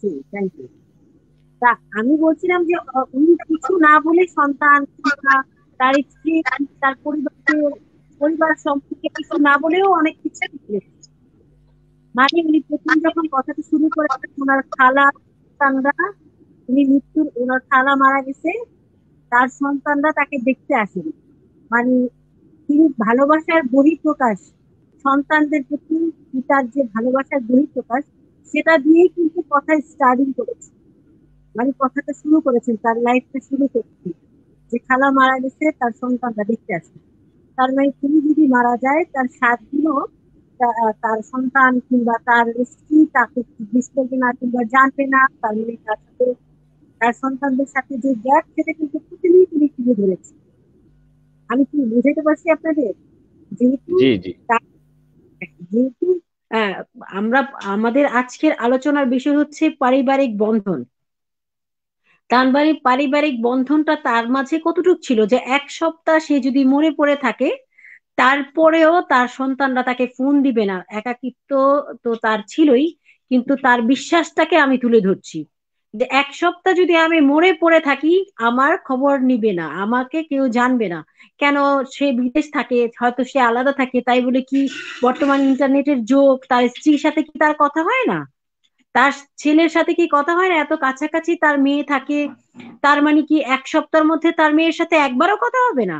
জি থ্যাংক ইউ তা আমি বলছিলাম যে উনি কিছু না বলে সন্তান তার স্ত্রী তার পরিবারের পরিবার সম্পর্কে কিছু না বলেও অনেক কিছু মানে উনি প্রথম যখন কথাটা শুরু করে, ওনার খালা সন্তানরা, উনি মৃত্যুর, ওনার খালা মারা গেছে, তার সন্তানরা তাকে দেখতে আসেন। মানে তিনি ভালোবাসার বহিঃপ্রকাশ, সন্তানদের প্রতি পিতার যে ভালোবাসার বহিঃপ্রকাশ, সেটা দিয়েই কিন্তু কথা স্টার্টিং করেছে। মানে কথাটা শুরু করেছেন, তার লাইফটা শুরু করছে যে খালা মারা গেছে, তার সন্তানরা দেখতে আসে তার মানে তিনি যদি মারা যায় তার সাত দিনও তার সন্তান কিংবা তার স্ত্রী তাকে করবে না কিংবা জানবে না। তার মানে তার সাথে তার সন্তানদের সাথে যে গ্যাপ সেটা কিন্তু প্রতিদিনই তিনি তুলে ধরেছে আমি কি বুঝাতে পারছি আপনাদের? যেহেতু যেহেতু আমরা আমাদের আজকের আলোচনার বিষয় হচ্ছে পারিবারিক বন্ধন। তার মানে পারিবারিক বন্ধনটা তার মাঝে কতটুক ছিল যে এক সপ্তাহ সে যদি মরে পড়ে থাকে, তারপরেও তার সন্তানরা তাকে ফোন দিবে না। একাকিত্ব তো তার ছিলই, কিন্তু তার বিশ্বাসটাকে আমি তুলে ধরছি। যে এক সপ্তাহ যদি আমি মরে পড়ে থাকি, আমার খবর নিবে না, আমাকে কেউ জানবে না। কেন সে বিদেশ থাকে, হয়তো সে আলাদা থাকে, তাই বলে কি বর্তমান ইন্টারনেটের যোগ, তার স্ত্রীর সাথে কি তার কথা হয় না? তার ছেলের সাথে কি কথা হয় না? এত কাছাকাছি তার মেয়ে থাকে, তার মানে কি এক সপ্তাহের মধ্যে তার মেয়ের সাথে একবারও কথা হবে না?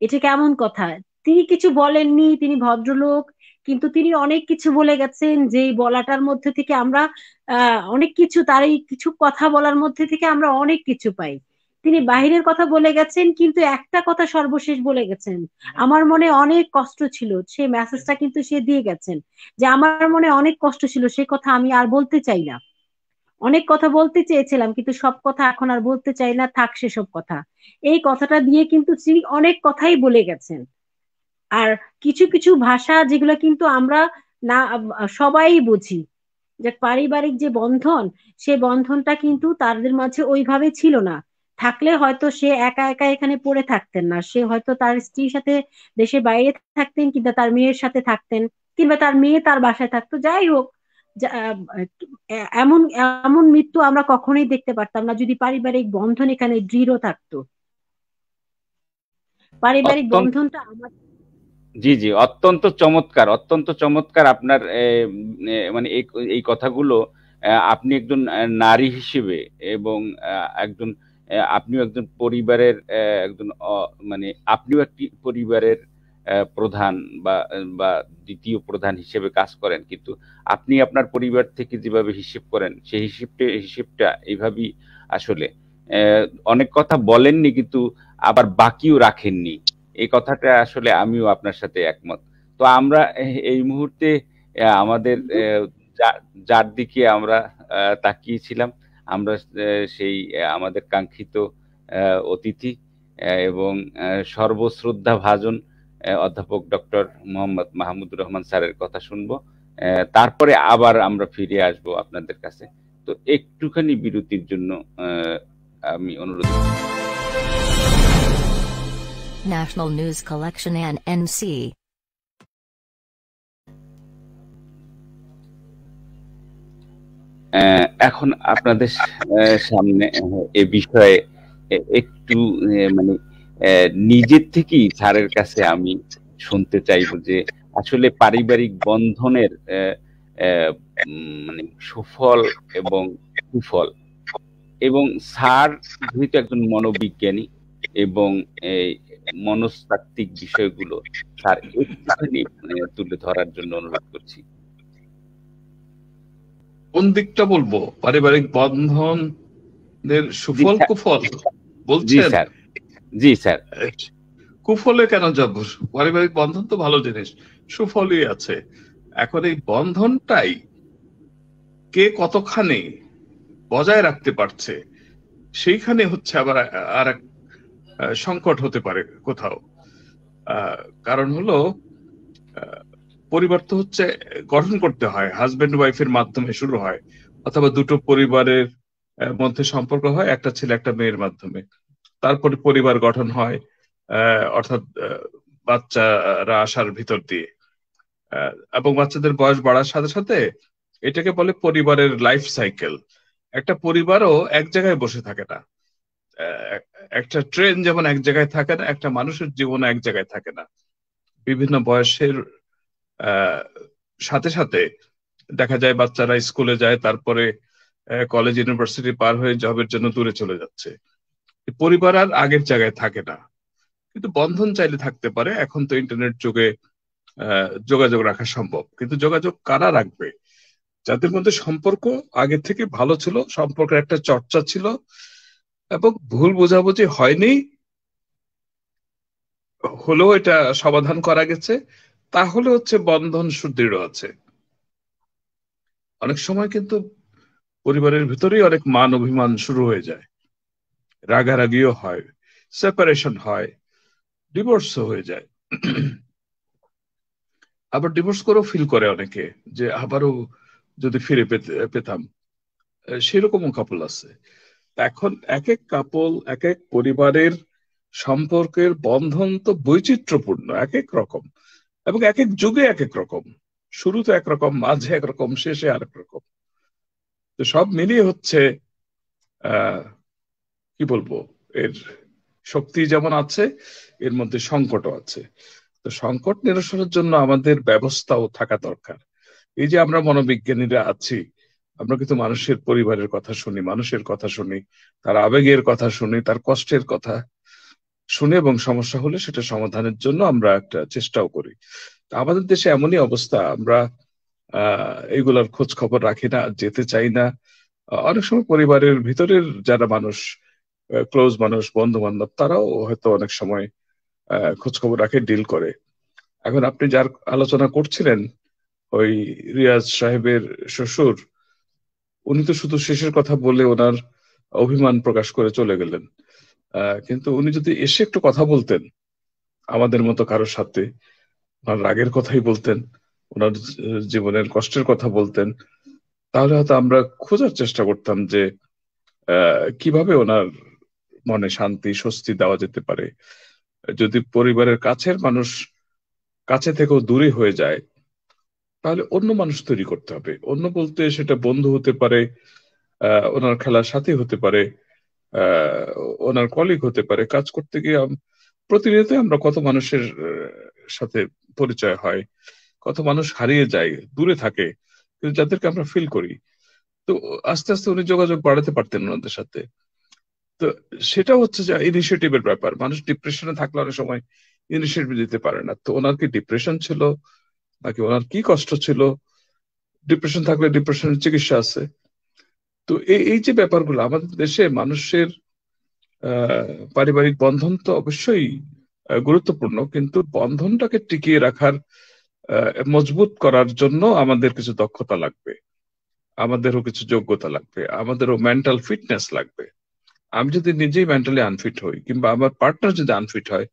এটা কেমন কথা? তিনি কিছু বলেননি, তিনি ভদ্রলোক, কিন্তু তিনি অনেক কিছু বলে গেছেন যে বলাটার মধ্যে থেকে আমরা অনেক কিছু, তার এই কিছু কথা বলার মধ্যে থেকে আমরা অনেক কিছু পাই। তিনি বাহিরের কথা বলে গেছেন, কিন্তু একটা কথা সর্বশেষ বলে গেছেন। আমার মনে অনেক কষ্ট ছিল সে মেসেজটা কিন্তু সে দিয়ে গেছেন। যে আমার মনে অনেক কষ্ট ছিল, সে কথা আমি আর বলতে চাই না। অনেক কথা বলতে চেয়েছিলাম, কিন্তু সব কথা এখন আর বলতে চাই না, থাক সেসব কথা। এই কথাটা দিয়ে কিন্তু তিনি অনেক কথাই বলে গেছেন। আর কিছু কিছু ভাষা যেগুলো কিন্তু আমরা না, সবাই বুঝি। যে পারিবারিক যে বন্ধন, সে বন্ধনটা কিন্তু তাদের মাঝে ওইভাবে ছিল না। থাকলে হয়তো সে একা একা এখানে পড়ে থাকতেন না। সে হয়তো তার স্ত্রীর সাথে দেশের বাইরে থাকতেন কিংবা তার মেয়ের সাথে থাকতেন কিংবা তার মেয়ে তার বাসায় থাকতো। যাই হোক এমন এমন মৃত্যু আমরা কখনোই দেখতে পারতাম না যদি পারিবারিক বন্ধন এখানে দৃঢ় থাকতো। পারিবারিক বন্ধনটা আমার জি জি অত্যন্ত চমৎকার অত্যন্ত চমৎকার আপনার মানে এই এই কথাগুলো আপনি একজন নারী হিসেবে এবং একজন আপনিও একজন পরিবারের একজন মানে আপনিও একটি পরিবারের প্রধান বা বা দ্বিতীয় প্রধান হিসেবে কাজ করেন। কিন্তু আপনি আপনার পরিবার থেকে যেভাবে হিসেব করেন, সেই হিসেবটা হিসেবটা এইভাবেই আসলে অনেক কথা বলেননি কিন্তু আবার বাকিও রাখেননি। এই কথাটা আসলে আমিও আপনার সাথে একমত। তো আমরা এই মুহূর্তে আমাদের যার দিকে আমরা তাকিয়েছিলাম আমরা সেই আমাদের কাঙ্ক্ষিত অতিথি এবং সর্বশ্রদ্ধা ভাজন অধ্যাপক ডক্টর মোহাম্মদ মাহমুদুর রহমান স্যারের কথা শুনব। তারপরে আবার আমরা ফিরে আসব আপনাদের কাছে। তো একটুখানি বিরতির জন্য আমি অনুরোধ National এখন আপনাদের সামনে এ বিষয়ে একটু মানে নিজের থেকেই স্যারের কাছে আমি শুনতে চাইব যে আসলে পারিবারিক বন্ধনের মানে সুফল এবং কুফল। এবং স্যার যেহেতু একজন মনোবিজ্ঞানী এবং এই মনস্তাত্ত্বিক বিষয়গুলো স্যার একটুখানি তুলে ধরার জন্য অনুরোধ করছি। কোন দিকটা বলব? পারিবারিক বন্ধনের সুফল কুফল? বলছেন? জি স্যার। কুফলে কেন যাব পারিবারিক বন্ধন তো ভালো জিনিস সুফলই আছে। এখন এই বন্ধনটাই কে কতখানি বজায় রাখতে পারছে সেইখানে হচ্ছে আবার আর এক সংকট হতে পারে কোথাও। কারণ হলো পরিবার তো হচ্ছে, গঠন করতে হয় হাজবেন্ড ওয়াইফের মাধ্যমে শুরু হয়, অথবা দুটো পরিবারের মধ্যে সম্পর্ক হয়, একটা ছেলে, একটা মেয়ের মাধ্যমে। তারপরে পরিবার গঠন হয় অর্থাৎ বাচ্চারা আসার ভিতর দিয়ে। এবং বাচ্চাদের বয়স বাড়ার সাথে সাথে এটাকে বলে পরিবারের লাইফ সাইকেল একটা পরিবারও এক জায়গায় বসে থাকে না। একটা ট্রেন যেমন এক জায়গায় থাকে না, একটা মানুষের জীবন এক জায়গায় থাকে না। বিভিন্ন বয়সের সাথে সাথে দেখা যায় বাচ্চারা স্কুলে যায়, তারপরে কলেজ ইউনিভার্সিটি পার হয়ে জবের জন্য দূরে চলে যাচ্ছে। পরিবার আর আগের জায়গায় থাকে না। কিন্তু বন্ধন চাইলে থাকতে পারে, এখন তো ইন্টারনেট যুগে যোগাযোগ রাখা সম্ভব। কিন্তু যোগাযোগ কারা রাখবে? যাদের মধ্যে সম্পর্ক আগে থেকে ভালো ছিল, সম্পর্কের একটা চর্চা ছিল, এবং ভুল বোঝাবুঝি হয়নি, হলেও এটা সমাধান করা গেছে। তাহলে হচ্ছে বন্ধন সুদৃঢ় আছে। অনেক সময় কিন্তু পরিবারের ভিতরেই অনেক মান অভিমান শুরু হয়ে যায়। রাগারাগিও হয় সেপারেশন হয় ডিভোর্সও হয়ে যায়। আবার ডিভোর্স করেও ফিল করে অনেকে যে আবারও যদি ফিরে পেতাম। সেরকমও কাপল আছে। এখন এক এক কাপল এক এক পরিবারের সম্পর্কের বন্ধন তো বৈচিত্র্যপূর্ণ এক এক রকম। এবং এক এক যুগে এক এক রকম। শুরুতে একরকম মাঝে একরকম শেষে আরেক রকম। তো সব মিলিয়ে হচ্ছে কি বলব, এর শক্তি যেমন আছে, এর মধ্যে সংকটও আছে। তো সংকট নিরসনের জন্য আমাদের ব্যবস্থাও থাকা দরকার। এই যে আমরা মনোবিজ্ঞানীরা আছি, আমরা কিন্তু মানুষের পরিবারের কথা শুনি, মানুষের কথা শুনি, তার আবেগের কথা শুনি, তার কষ্টের কথা শুনে এবং সমস্যা হলে সেটা সমাধানের জন্য আমরা একটা চেষ্টাও করি। আমাদের দেশে এমনই অবস্থা, আমরা, আহ, এগুলার খোঁজ খবর রাখি না, যেতে চাই না। অনেক সময় পরিবারের ভিতরের যারা মানুষ ক্লোজ মানুষ বন্ধু বান্ধব তারাও হয়তো অনেক সময় খোঁজ খবর রাখে ডিল করে। এখন আপনি যার আলোচনা করছিলেন, ওই রিয়াজ সাহেবের শ্বশুর, উনি তো শুধু শেষের কথা বলে ওনার অভিমান প্রকাশ করে চলে গেলেন। কিন্তু উনি যদি এসে একটু কথা বলতেন, আমাদের মতো কারোর সাথে, ওনার রাগের কথাই বলতেন, ওনার জীবনের কষ্টের কথা বলতেন, তাহলে হয়তো আমরা খোঁজার চেষ্টা করতাম যে কীভাবে ওনার মনে শান্তি, স্বস্তি দেওয়া যেতে পারে। যদি পরিবারের কাছের মানুষ কাছে থেকেও দূরে হয়ে যায়, তাহলে অন্য মানুষ তৈরি করতে হবে। অন্য বলতে সেটা বন্ধু হতে পারে ওনার খেলার সাথী হতে পারে ওনার কলিগ হতে পারে, কাজ করতে গিয়ে প্রতিনিয়ত আমরা কত মানুষের সাথে পরিচয় হয়, কত মানুষ হারিয়ে যায়, দূরে থাকে, কিন্তু যাদেরকে আমরা ফিল করি। তো আস্তে আস্তে উনি যোগাযোগ বাড়াতে পারতেন ওনাদের সাথে। তো সেটা হচ্ছে যে ইনিশিয়েটিভের ব্যাপার। মানুষ ডিপ্রেশনে থাকলে অনেক সময় ইনিশিয়েটিভ দিতে পারে না। তো ওনার কি ডিপ্রেশন ছিল? নাকি ওনার কি কষ্ট ছিল? ডিপ্রেশন থাকলে ডিপ্রেশনের চিকিৎসা আছে। তো এই যে ব্যাপারগুলো, আমাদের দেশে মানুষের পারিবারিক বন্ধন তো অবশ্যই গুরুত্বপূর্ণ, কিন্তু বন্ধনটাকে টিকিয়ে রাখার মজবুত করার জন্য আমাদের কিছু দক্ষতা লাগবে। আমাদেরও কিছু যোগ্যতা লাগবে, আমাদেরও মেন্টাল ফিটনেস লাগবে। আমি যদি নিজেই মেন্টালি আনফিট হই, কিংবা আমার পার্টনার যদি আনফিট হয়,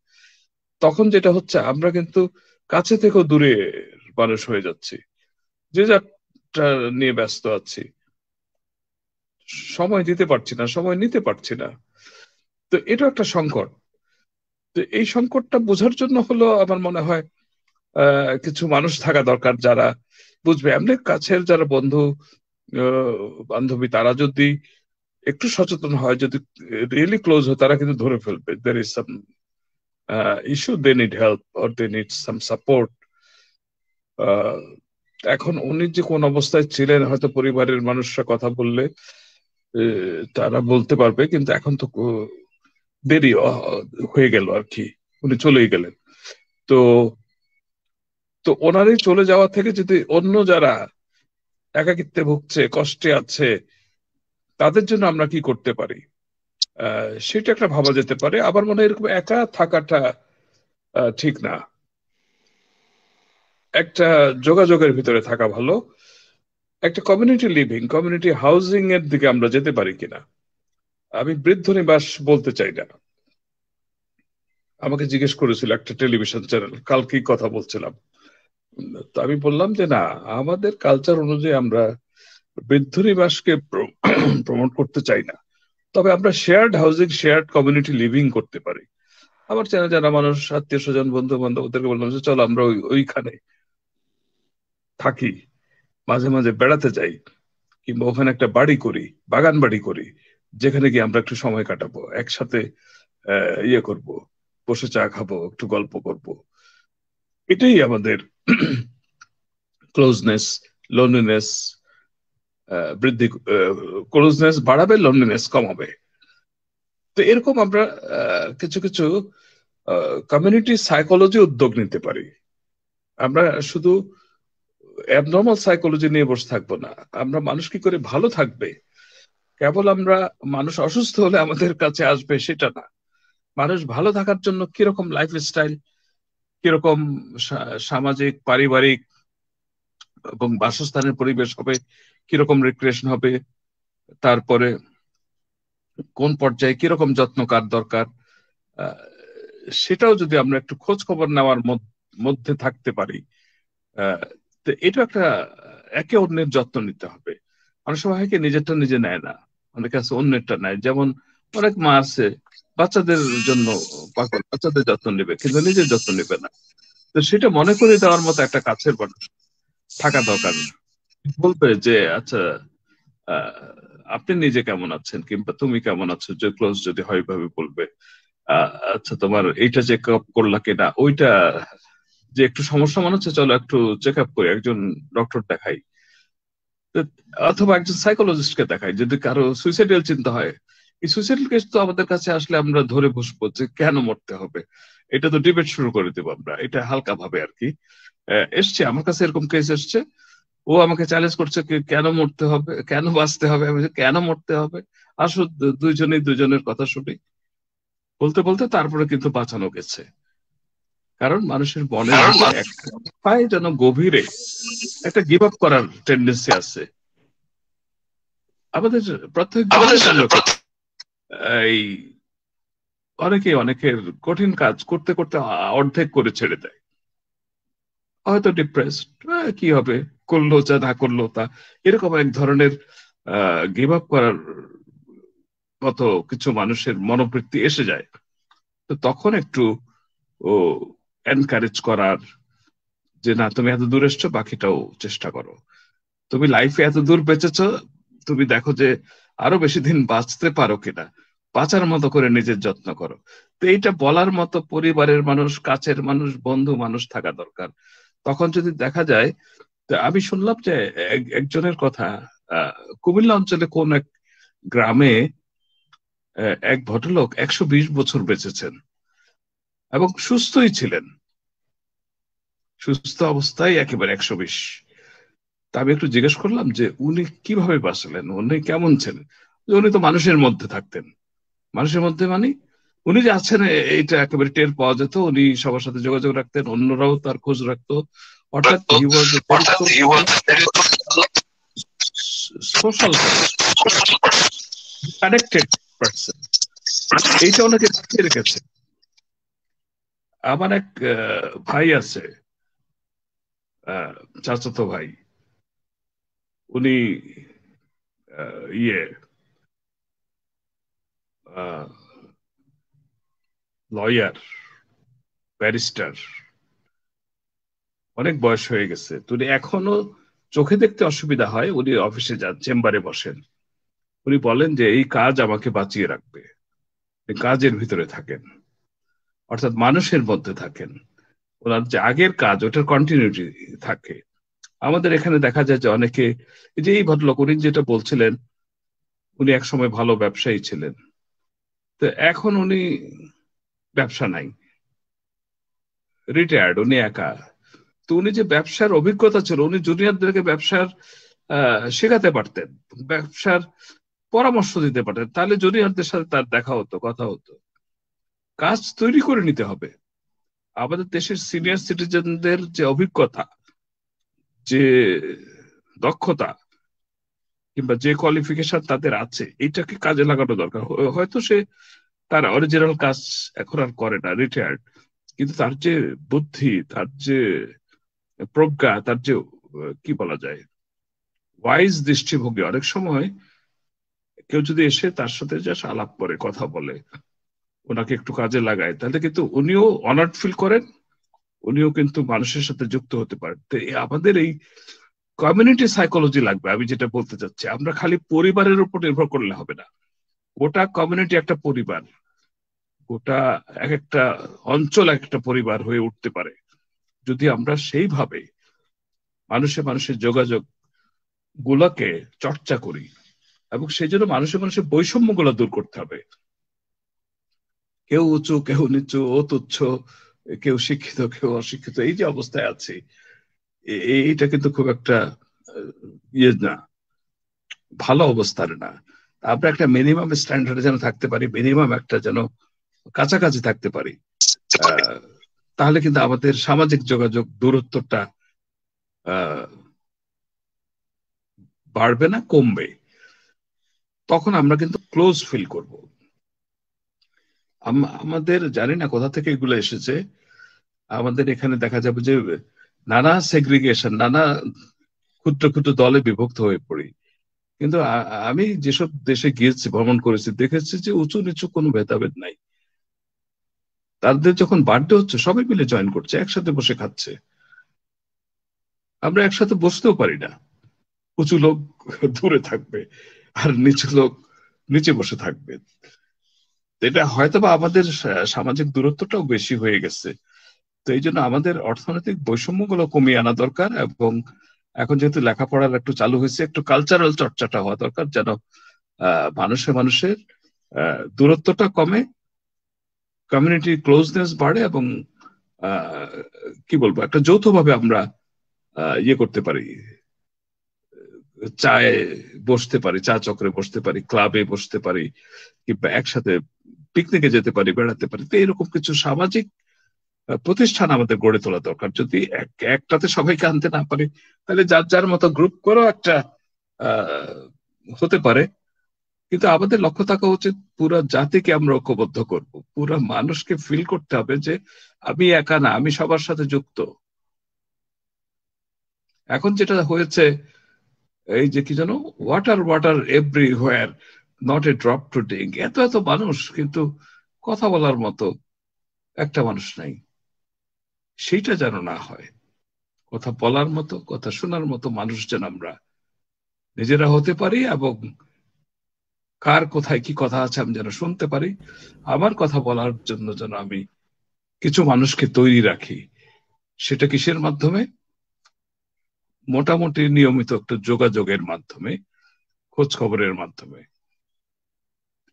তখন যেটা হচ্ছে, আমরা কিন্তু কাছে থেকেও দূরে মানুষ হয়ে যাচ্ছি। যে যারটা নিয়ে ব্যস্ত আছি। সময় দিতে পারছি না, সময় নিতে পারছি না। তো এটা একটা সংকট। তো এই সংকটটা বোঝার জন্য হলো আমার মনে হয় কিছু মানুষ থাকা দরকার যারা বুঝবে, এমনি কাছের যারা বন্ধু বান্ধবী, তারা যদি একটু সচেতন হয়, যদি রিয়েলি ক্লোজ হয়, তারা কিন্তু ধরে ফেলবে। There is some issue they need help or they need some support এখন উনি যে কোন অবস্থায় ছিলেন, হয়তো পরিবারের মানুষরা কথা বললে তারা বলতে পারবে, কিন্তু এখন তো দেরি হয়ে গেল আর কি। উনি চলেই গেলেন। তো তো ওনারই চলে যাওয়া থেকে যদি অন্য যারা একাকিত্বে ভুগছে, কষ্টে আছে, তাদের জন্য আমরা কি করতে পারি? সেটা একটা ভাবা যেতে পারে। আবার মনে হয় এরকম একা থাকাটা ঠিক না। একটা যোগাযোগের ভিতরে থাকা ভালো। একটা কমিউনিটি লিভিং কমিউনিটি হাউজিং এর দিকে আমরা যেতে পারি কিনা? আমি বৃদ্ধ নিবাস বলতে চাই না। আমাকে জিজ্ঞেস করেছিল একটা টেলিভিশন চ্যানেল কালকেই কথা বলছিলাম? তো আমি বললাম যে না, আমাদের কালচার অনুযায়ী আমরা বৃদ্ধ নিবাসকে প্রমোট করতে চাই না। তবে আমরা shared housing shared community living করতে পারি। আমার চেনা জানা মানুষ, আত্মীয় স্বজন বন্ধু বান্ধব ওদেরকে বললাম যে, চলো আমরা ওই, ওইখানে থাকি। মাঝে মাঝে বেড়াতে যাই কিংবা ওখানে একটা বাড়ি করি, বাগান বাড়ি করি, যেখানে গিয়ে আমরা একটু সময় কাটাবো, একসাথে ইয়ে করব, বসে চা খাব, একটু গল্প করব। এটাই আমাদের ক্লোজনেস লোনলিনেস বৃদ্ধি ক্লোজনেস বাড়াবে লোনলিনেস কমাবে। তো এরকম আমরা কিছু কিছু কমিউনিটি সাইকোলজি উদ্যোগ নিতে পারি। আমরা শুধু অ্যাবনর্মাল সাইকোলজি নিয়ে বসে থাকব না। আমরা মানুষ কি করে ভালো থাকবে? কেবল আমরা মানুষ অসুস্থ হলে আমাদের কাছে আসবে সেটা না। মানুষ ভালো থাকার জন্য কীরকম লাইফ স্টাইল কীরকম সামাজিক, পারিবারিক এবং বাসস্থানের পরিবেশ হবে, কীরকম রিক্রিয়েশন হবে, তারপরে কোন পর্যায়ে কীরকম যত্ন কার দরকার সেটাও যদি আমরা একটু খোঁজ খবর নেওয়ার মধ্য- থাকতে পারি তো এটা একটা, একে অন্যের যত্ন নিতে হবে। অনেক সময় হয় কি, নিজেরটা নিজে নেয় না, অনেক আছে অন্যেরটা নেয়। যেমন অনেক মা আছে, বাচ্চাদের জন্য পাগল, বাচ্চাদের যত্ন নেবে, কিন্তু নিজের যত্ন নেবে না। তো সেটা মনে করে দেওয়ার মতো একটা কাছের মানুষ থাকা দরকার বলবে যে আচ্ছা আপনি নিজে কেমন আছেন কিংবা তুমি কেমন আছো? যে ক্লোজ যদি হয় ভাবে বলবে আচ্ছা তোমার এইটা চেক আপ করলা কিনা, ওইটা যে একটু সমস্যা মনে হচ্ছে, চলো একটু চেক আপ করি, একজন ডক্টর দেখাই। অথবা একজন সাইকোলজিস্টকে দেখাই, যদি কারও সুইসাইডাল চিন্তা হয়। এই সুইসাইডাল কেস তো আমাদের কাছে আসলে আমরা ধরে বসবো যে কেন মরতে হবে? এটা তো ডিবেট শুরু করে দেবো আমরা, এটা হালকা ভাবে আর কি। এসছে, আমার কাছে এরকম কেস এসছে। ও আমাকে চ্যালেঞ্জ করছে কি কেন মরতে হবে, কেন বাঁচতে হবে? আমি কেন মরতে হবে? আসো দুইজনেই দুজনের কথা শুনি। বলতে বলতে তারপরে কিন্তু বাঁচানো গেছে। কারণ মানুষের মনে পায় যেন গভীরে একটা গিভ আপ করার টেন্ডেন্সি আছে। আমাদের প্রত্যেক এই অনেকে অনেকের কঠিন কাজ করতে করতে অর্ধেক করে ছেড়ে দেয়। হয়তো ডিপ্রেসড কি হবে? করল যা না করল তা। এরকম এক ধরনের গিভ আপ করার মতো কিছু মানুষের মনোবৃত্তি এসে যায়। তো তখন একটু ও এনকারেজ করার যে না, তুমি এত দূর এসছো, বাকিটাও চেষ্টা করো। তুমি লাইফে এত দূর বেঁচেছ, তুমি দেখো যে আরও বেশি দিন বাঁচতে পারো কিনা। বাঁচার মতো করে নিজের যত্ন করো। তো এইটা বলার মতো পরিবারের মানুষ, কাছের মানুষ, বন্ধু মানুষ থাকা দরকার। তখন যদি দেখা যায় আমি শুনলাম যে এক- একজনের কথা কুমিল্লা অঞ্চলে কোন এক গ্রামে এক ভদ্রলোক একশো বিশ বছর বেঁচেছেন। এবং সুস্থই ছিলেন। সুস্থ অবস্থায় একেবারে একশো বিশ। তা আমি একটু জিজ্ঞেস করলাম যে উনি কীভাবে বাঁচলেন? উনি কেমন ছিলেন? যে উনি তো মানুষের মধ্যে থাকতেন। মানুষের মধ্যে মানে উনি যে আছেন এইটা একেবারে টের পাওয়া যেত। উনি সবার সাথে যোগাযোগ রাখতেন অন্যরাও তার খোঁজ রাখতো। অর্থাৎ সোশ্যাল কানেক্টেড পার্সন এইটা ওনাকে রেখেছে। আমার এক ভাই আছে চাচাতো ভাই। উনি ইয়ে লয়ার, ব্যারিস্টার। অনেক বয়স হয়ে গেছে। তো উনি এখনও চোখে দেখতে অসুবিধা হয়। উনি অফিসে যান চেম্বারে বসেন। উনি বলেন যে, এই কাজ আমাকে বাঁচিয়ে রাখবে। কাজের ভিতরে থাকেন। অর্থাৎ মানুষের মধ্যে থাকেন। ওনার যে আগের কাজ, ওটার কন্টিনিউটি থাকে। আমাদের এখানে দেখা যায় যে অনেকে, এই যে এই ভদ্রলোক, উনি যেটা বলছিলেন, উনি একসময় ভালো ব্যবসায়ী ছিলেন। তো এখন উনি ব্যবসা নাই। রিটায়ার্ড উনি একা। তো উনি যে ব্যবসার অভিজ্ঞতা ছিল, উনি জুনিয়রদেরকে ব্যবসার শেখাতে পারতেন, ব্যবসার পরামর্শ দিতে পারতেন। তাহলে জুনিয়রদের সাথে তার দেখা হতো, কথা হতো। কাজ তৈরি করে নিতে হবে। আমাদের দেশের সিনিয়র সিটিজেনদের যে অভিজ্ঞতা, যে দক্ষতা, কিংবা যে কোয়ালিফিকেশন তাদের আছে, এইটাকে কাজে লাগানো দরকার। হয়তো সে তার অরিজিনাল কাজ এখন আর করে না রিটায়ার্ড কিন্তু তার যে বুদ্ধি, তার যে প্রজ্ঞা, তার যে, কি বলা যায় ওয়াইজ দৃষ্টিভঙ্গি, অনেক সময় কেউ যদি এসে তার সাথে জাস্ট আলাপ করে, কথা বলে ওনাকে একটু কাজে লাগায়। তাহলে কিন্তু উনিও অনার্ড ফিল করেন, উনিও কিন্তু মানুষের সাথে যুক্ত হতে পারেন। তো আমাদের এই কমিউনিটি সাইকোলজি লাগবে, আমি যেটা বলতে চাচ্ছি। আমরা খালি পরিবারের উপর নির্ভর করলে হবে না। গোটা কমিউনিটি একটা পরিবার, গোটা এক একটা অঞ্চল এক একটা পরিবার হয়ে উঠতে পারে। যদি আমরা সেইভাবে মানুষে মানুষের যোগাযোগ গুলোকে চর্চা করি, এবং সেই জন্য মানুষে মানুষের বৈষম্যগুলো দূর করতে হবে। কেউ উঁচু, কেউ নিচু ও তুচ্ছ কেউ শিক্ষিত, কেউ অশিক্ষিত, এই যে অবস্থায় আছে এইটা কিন্তু খুব একটা ইয়ে না, ভালো অবস্থার না। আমরা একটা মিনিমাম স্ট্যান্ডার্ডে যেন থাকতে পারি মিনিমাম একটা যেন কাছাকাছি থাকতে পারি তাহলে কিন্তু আমাদের সামাজিক যোগাযোগ দূরত্বটা বাড়বে না, কমবে। তখন আমরা কিন্তু ক্লোজ ফিল করব। আমাদের জানি না কোথা থেকে এগুলো এসেছে। আমাদের এখানে দেখা যাবে যে নানা সেগ্রিগেশন নানা ক্ষুদ্র ক্ষুদ্র দলে বিভক্ত হয়ে পড়ি। কিন্তু আমি যেসব দেশে গিয়েছি, ভ্রমণ করেছি, দেখেছি যে উঁচু নিচু কোনো ভেদাভেদ নাই। তাদের যখন বার্থডে হচ্ছে, সবাই মিলে জয়েন করছে, একসাথে বসে খাচ্ছে। আমরা একসাথে বসতেও পারি না। উঁচু লোক দূরে থাকবে আর নিচু লোক নিচে বসে থাকবে। এটা হয়তো বা আমাদের সামাজিক দূরত্বটাও বেশি হয়ে গেছে। তো এই জন্য আমাদের অর্থনৈতিক বৈষম্যগুলো কমিয়ে আনা দরকার এবং এখন যেহেতু লেখাপড়ার একটু চালু হয়েছে, একটু কালচারাল চর্চাটা হওয়া দরকার যেন মানুষে মানুষের দূরত্বটা কমে কমিউনিটি ক্লোজনেস বাড়ে এবং কি বলব, একটা যৌথভাবে আমরা ইয়ে করতে পারি। চায়ে বসতে পারি, চা চক্রে বসতে পারি ক্লাবে বসতে পারি কিংবা একসাথে পিকনিকে যেতে পারি, বেড়াতে পারি, তো এরকম কিছু সামাজিক প্রতিষ্ঠান আমাদের গড়ে তোলা দরকার। যদি এক- একটাতে সবাইকে আনতে না পারি, তাহলে যার যার মতো গ্রুপ করেও একটা হতে পারে। কিন্তু আমাদের লক্ষ্য থাকা উচিত পুরো জাতিকে আমরা ঐক্যবদ্ধ করব। পুরো মানুষকে ফিল করতে হবে যে আমি একা না, আমি সবার সাথে যুক্ত। এখন যেটা হয়েছে, এই যে কি জানো water water everywhere not a drop to drink এত এত মানুষ, কিন্তু কথা বলার মতো একটা মানুষ নাই। সেইটা যেন না হয়। কথা বলার মতো, কথা শোনার মতো মানুষ যেন আমরা নিজেরা হতে পারি এবং কার কোথায় কি কথা আছে আমি যেন শুনতে পারি। আমার কথা বলার জন্য যেন আমি কিছু মানুষকে তৈরি রাখি। সেটা কিসের মাধ্যমে? মোটামুটি নিয়মিত একটা যোগাযোগের মাধ্যমে খোঁজ খবরের মাধ্যমে।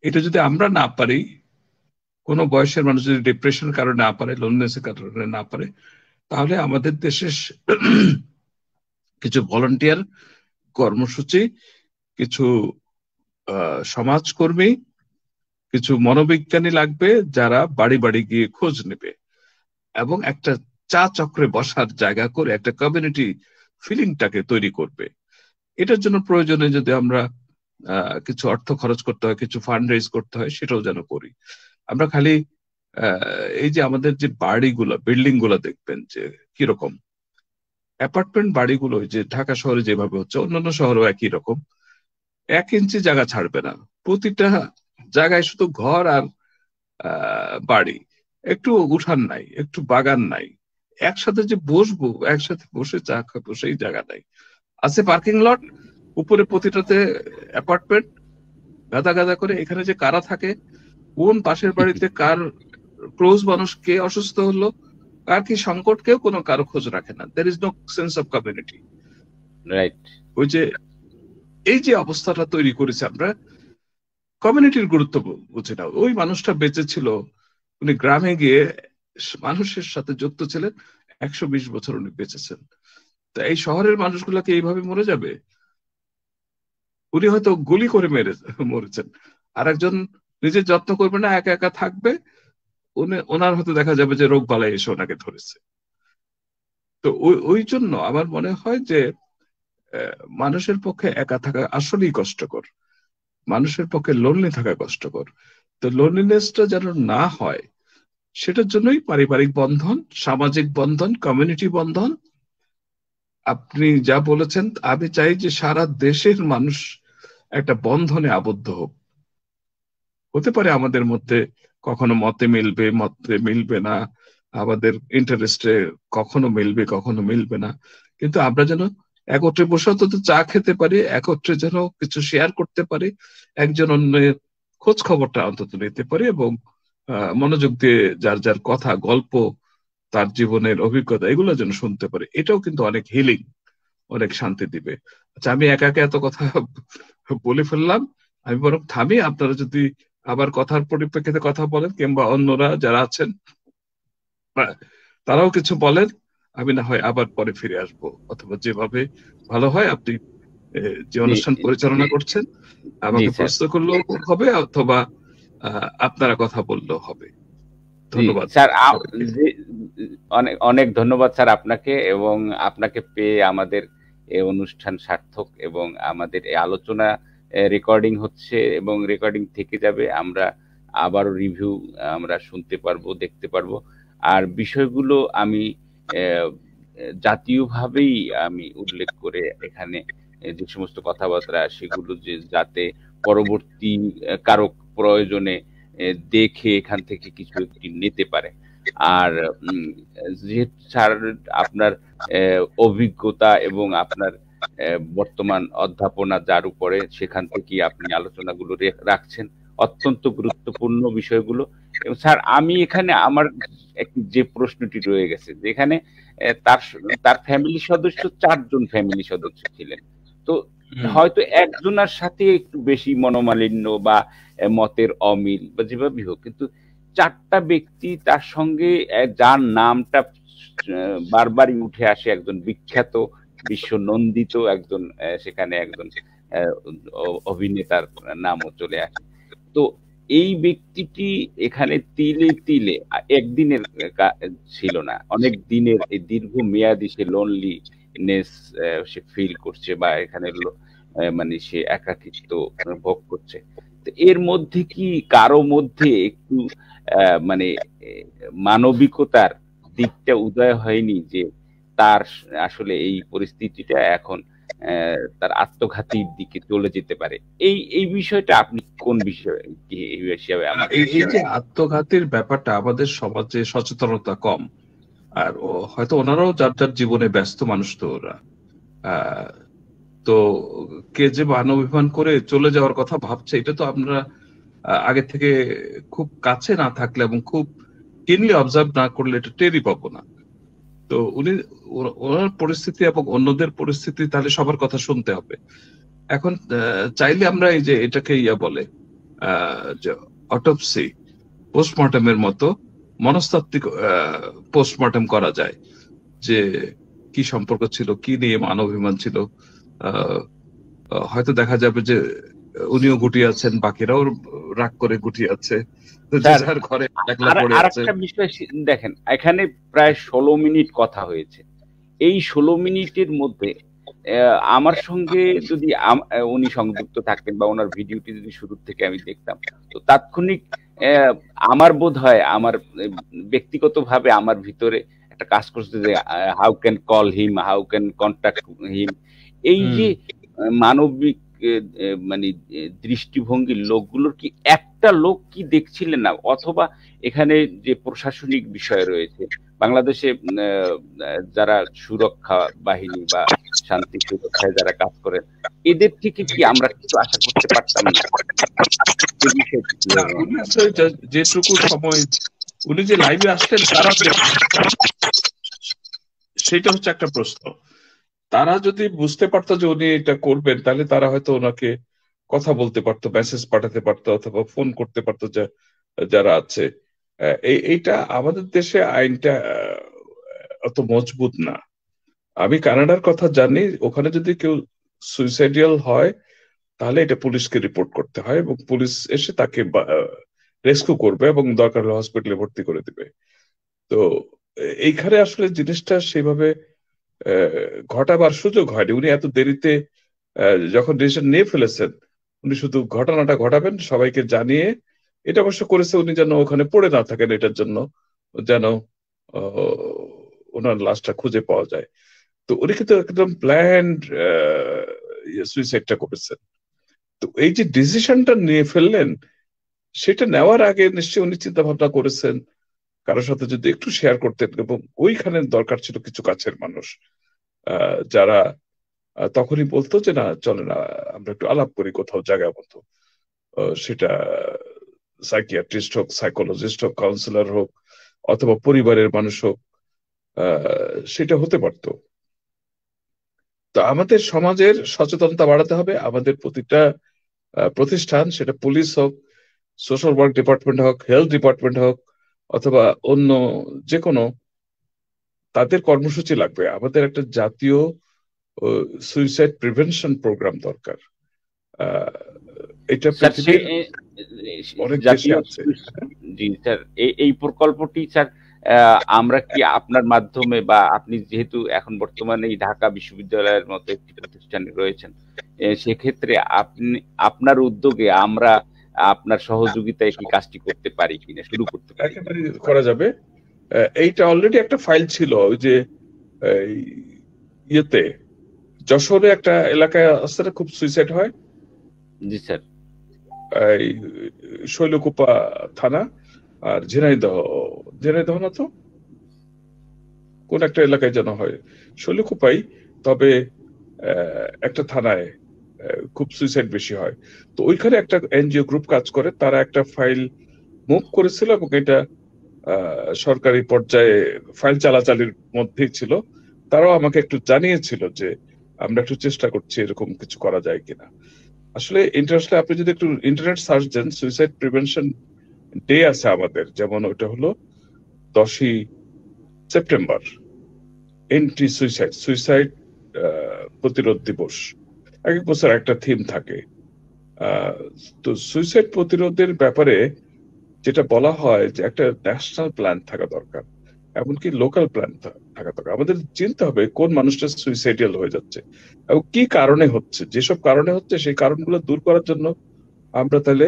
এটা যদি আমরা না পারি, কোনো বয়সের মানুষ যদি ডিপ্রেশন কারণে না পারে লোননেসের কারণে না পারে, তাহলে আমাদের দেশে কিছু ভলান্টিয়ার কর্মসূচি, কিছু সমাজকর্মী, কিছু মনোবিজ্ঞানী লাগবে যারা বাড়ি বাড়ি গিয়ে খোঁজ নেবে এবং একটা চা চক্রে বসার জায়গা করে একটা কমিউনিটি ফিলিংটাকে তৈরি করবে। এটার জন্য প্রয়োজনে যদি আমরা কিছু অর্থ খরচ করতে হয়, কিছু ফান্ড রেজ করতে হয়, সেটাও যেন করি। আমরা খালি এই যে আমাদের যে বাড়িগুলো বিল্ডিংগুলো দেখবেন যে কীরকম। অ্যাপার্টমেন্ট বাড়িগুলো যে ঢাকা শহরে যেভাবে হচ্ছে, অন্যান্য শহরেও একই রকম। এক ইঞ্চি জায়গা ছাড়বে না। প্রতিটা জায়গায় শুধু ঘর আর বাড়ি। একটু উঠান নাই, একটু বাগান নাই। একসাথে যে বসবো, একসাথে বসে চা খাব, সেই জায়গা নাই। আছে পার্কিং লট উপরে প্রতিটাতে অ্যাপার্টমেন্ট গাদা গাদা করে এখানে যে কারা থাকে কোন পাশের বাড়িতে কার ক্লোজ মানুষ কে অসুস্থ হলো কার কি সংকট কেউ কোনো কারও খোঁজ রাখে না। There is no sense of community right ওই যে এই যে অবস্থাটা তৈরি করেছে আমরা কমিউনিটির গুরুত্ব বুঝে নাও। ওই মানুষটা বেঁচে ছিল উনি গ্রামে গিয়ে মানুষের সাথে যুক্ত ছিলেন একশো বিশ বছর উনি বেঁচেছেন। তা এই শহরের মানুষগুলাকে এইভাবে মরে যাবে? উনি হয়তো গুলি করে মেরে মরেছেন। আর একজন নিজের যত্ন করবে না, একা একা থাকবে, উনি, ওনার হয়তো দেখা যাবে যে রোগ বালাই এসে ওনাকে ধরেছে। তো ওই ওই জন্য আমার মনে হয় যে মানুষের পক্ষে একা থাকা আসলেই কষ্টকর। মানুষের পক্ষে লোনলি থাকা কষ্টকর। তো লোনলিনেসটা যেন না হয়, সেটার জন্যই পারিবারিক বন্ধন, সামাজিক বন্ধন কমিউনিটি বন্ধন। আপনি যা বলেছেন, আমি চাই যে সারা দেশের মানুষ একটা বন্ধনে আবদ্ধ হোক। হতে পারে আমাদের মধ্যে কখনো মতে মিলবে মতে মিলবে না। আমাদের ইন্টারেস্টে কখনো মিলবে কখনো মিলবে না। কিন্তু আমরা যেন একত্রে বসে অন্তত চা খেতে পারি, একত্রে যেন কিছু শেয়ার করতে পারি, একজন অন্যের খোঁজ খবরটা অন্তত নিতে পারি এবং মনোযোগ দিয়ে যার যার কথা, গল্প, তার জীবনের অভিজ্ঞতা, এগুলো যেন শুনতে পারে। এটাও কিন্তু অনেক হিলিং অনেক শান্তি দিবে। আচ্ছা আমি একা একা এত কথা বলে ফেললাম। আমি বরং থামি আপনারা যদি আবার কথার পরিপ্রেক্ষিতে কথা বলেন কিংবা অন্যরা যারা আছেন তারাও কিছু বলেন। আমি না হয় আবার পরে ফিরে আসব। অথবা যেভাবে ভালো হয় আপনি যে অনুষ্ঠান পরিচালনা করছেন আমাকে। প্রশ্ন করলেও হবে অথবা আহ, আপনারা কথা বললেও হবে। ধন্যবাদ। স্যার অনেক অনেক ধন্যবাদ স্যার আপনাকে এবং আপনাকে পেয়ে আমাদের এই অনুষ্ঠান সার্থক এবং আমাদের এই আলোচনা রেকর্ডিং হচ্ছে এবং রেকর্ডিং থেকে যাবে। আমরা আবারও রিভিউ আমরা শুনতে পারব, দেখতে পারব। আর বিষয়গুলো আমি জাতীয়ভাবেই আমি উল্লেখ করে এখানে যে সমস্ত কথাবার্তা, সেগুলো যে যাতে পরবর্তী কারও প্রয়োজনে দেখে এখান থেকে কিছু নিতে পারে। আর স্যার আপনার অভিজ্ঞতা এবং আপনার বর্তমান অধ্যাপনা যার উপরে সেখান থেকে আপনি আলোচনাগুলো রাখছেন অত্যন্ত গুরুত্বপূর্ণ বিষয়গুলো। এবং স্যার আমি এখানে আমার যে প্রশ্নটি রয়ে গেছে যেখানে তার তার ফ্যামিলি সদস্য চারজন ফ্যামিলি সদস্য ছিলেন। তো হয়তো একজনের সাথে একটু বেশি মনোমালিন্য বা মতের অমিল বা যেভাবেই হোক কিন্তু চারটা ব্যক্তি তার সঙ্গে যার নামটা বারবারই উঠে আসে, একজন বিখ্যাত বিশ্ব নন্দিত একজন সেখানে একজন অভিনেতার নামও চলে আসে। তো এই ব্যক্তিটি এখানে তিলে তিলে একদিনের ছিল না, অনেক দিনের, এই দীর্ঘ মেয়াদি সে লোনলিনেস সে ফিল করছে বা এখানে মানে সে একাকিত্ব ভোগ করছে। এর মধ্যে কি কারও মধ্যে একটু মানে মানবিকতার দিকটা উদয় হয়নি যে তার আসলে এই পরিস্থিতিটা এখন তার আত্মঘাতীর দিকে চলে যেতে পারে? এই এই বিষয়টা আপনি কোন বিষয়ে এই হিসাবে এই এই যে আত্মঘাতের ব্যাপারটা আমাদের সমাজে সচেতনতা কম। আর হয়তো ওনারাও যার যার জীবনে ব্যস্ত মানুষ তো ওরা। আহ, তো কে যে মানবিমান করে চলে যাওয়ার কথা ভাবছে এটা তো আহ, আগে থেকে খুব কাছে না থাকলে এবং খুব কিনলি অবজার্ভ না করলে এটা টেরই পাবো না। তো উনি ওনার পরিস্থিতি এবং অন্যদের পরিস্থিতি তাহলে সবার কথা শুনতে হবে। এখন চাইলে আমরা এই যে এটাকে ইয়া বলে অটোপসি পোস্টমর্টমের মতো মনস্তাত্ত্বিক পোস্টমর্টম করা যায়। যে কি সম্পর্ক ছিল কি নিয়ে মানবাভিমান ছিল হয়তো দেখা যাবে যে উনিও গুটিয়ে আছেন বাকিরাও রাগ করে গুটিয়ে আছে ঘরে বিষয় দেখেন এখানে প্রায় ষোলো মিনিট কথা হয়েছে। এই ষোলো মিনিটের মধ্যে আমার সঙ্গে যদি উনি সংযুক্ত থাকতেন বা ওনার ভিডিওটি যদি শুরু থেকে আমি দেখতাম তো তাৎক্ষণিক আমার বোধ হয় আমার ব্যক্তিগতভাবে আমার ভিতরে একটা কাজ করছে যে how can call him how can contact him এই যে মানবিক মানে দৃষ্টিভঙ্গির লোকগুলোর কি একটা লোক কি দেখছিলেন না? অথবা এখানে যে প্রশাসনিক বিষয় রয়েছে বাংলাদেশে যারা সুরক্ষা বাহিনী বা শান্তি সুরক্ষায় যারা কাজ করেন এদের থেকে কি আমরা কিছু আশা করতে পারতাম না? যেটুকু সময় উনি যে লাইভে আসতেন তারা সেটা হচ্ছে একটা প্রশ্ন। তারা যদি বুঝতে পারতো যে উনি এটা করবেন, তাহলে তারা হয়তো ওনাকে কথা বলতে পারতো মেসেজ পাঠাতে পারতো, অথবা ফোন করতে পারতো যারা আছে। এইটা আমাদের দেশে আইনটা অত মজবুত না। আমি কানাডার কথা জানি, ওখানে যদি কেউ সুইসাইডিয়াল হয়, তাহলে এটা পুলিশকে রিপোর্ট করতে হয় এবং পুলিশ এসে তাকে রেস্কিউ করবে এবং দরকার হলে হসপিটালে ভর্তি করে দিবে। তো এইখানে আসলে জিনিসটা সেভাবে ঘটাবার সুযোগ হয়নি। উনি এত দেরিতে যখন ডিসিশন নিয়ে ফেলেছেন, উনি শুধু ঘটনাটা ঘটাবেন, সবাইকে জানিয়ে, এটা অবশ্য করেছে উনি যেন ওখানে পড়ে না থাকেন এটার জন্য, যেন ওনার লাশটা খুঁজে পাওয়া যায়। তো উনি কিন্তু একদম প্ল্যান্ড সুইসাইডটা করেছেন। তো এই যে ডিসিশনটা নিয়ে ফেললেন, সেটা নেওয়ার আগে নিশ্চয়ই উনি চিন্তা ভাবনা করেছেন কারোর সাথে যদি একটু শেয়ার করতেন, এবং ওইখানে দরকার ছিল কিছু কাছের মানুষ। যারা তখনই বলতো যে, না, চলে না, আমরা একটু আলাপ করি, কোথাও জায়গা মতো। সেটা সাইকিয়াট্রিস্ট হোক, সাইকোলজিস্ট হোক, কাউন্সিলর হোক, অথবা পরিবারের মানুষ হোক সেটা হতে পারতো। তো আমাদের সমাজের সচেতনতা বাড়াতে হবে। আমাদের প্রতিটা প্রতিষ্ঠান, সেটা পুলিশ হোক, সোশ্যাল ওয়ার্ক ডিপার্টমেন্ট হোক, হেলথ ডিপার্টমেন্ট হোক, অথবা অন্য যে কোনো তাদের কর্মসূচি লাগবে। আমাদের একটা জাতীয় সুইসাইড প্রিভেনশন প্রোগ্রাম দরকার। এটা স্যার সে পৃথিবীর এ- অনেক দেশে আছে। জি স্যার এই- প্রকল্পটি স্যার আমরা কি আপনার মাধ্যমে বা আপনি যেহেতু এখন বর্তমানে এই ঢাকা বিশ্ববিদ্যালয়ের মতো একটি প্রতিষ্ঠানে রয়েছেন সেক্ষেত্রে আপনি আপনার উদ্যোগে আমরা আপনার সহযোগিতায় কি কাজটি করতে পারি কিনা শুরু করতে পারি? করা যাবে। এইটা অলরেডি একটা ফাইল ছিল ওই যে ইয়েতে যশোরে একটা এলাকায় আসতে না খুব সুইসাইড হয়? জি স্যার। এই শৈলকুপা থানা আর ঝিনাইদহ ঝিনাইদহ না তো? কোন একটা এলাকায় যেন হয়। শৈলকুপাই তবে একটা থানায় খুব সুইসাইড বেশি হয়। তো ওইখানে একটা এনজিও গ্রুপ কাজ করে তারা একটা ফাইল মুভ করেছিল এবং এটা সরকারি পর্যায়ে ফাইল চালাচালির মধ্যেই ছিল। তারাও আমাকে একটু জানিয়েছিল যে আমরা একটু চেষ্টা করছি এরকম কিছু করা যায় কিনা। আসলে ইন্টারন্যাশনাল আপনি যদি একটু ইন্টারনেট সার্চ দেন সুইসাইড প্রিভেনশন ডে আছে আমাদের। যেমন ওটা হলো দশই সেপ্টেম্বর এন্টি সুইসাইড সুইসাইড প্রতিরোধ দিবস। এক এক বছর একটা থিম থাকে। তো সুইসাইড প্রতিরোধের ব্যাপারে যেটা বলা হয় যে একটা ন্যাশনাল প্ল্যান থাকা দরকার, এমনকি লোকাল প্ল্যান থাকা দরকার। আমাদের চিনতে হবে কোন মানুষটা সুইসাইডিয়াল হয়ে যাচ্ছে এবং কি কারণে হচ্ছে। যেসব কারণে হচ্ছে, সেই কারণগুলো দূর করার জন্য আমরা তাহলে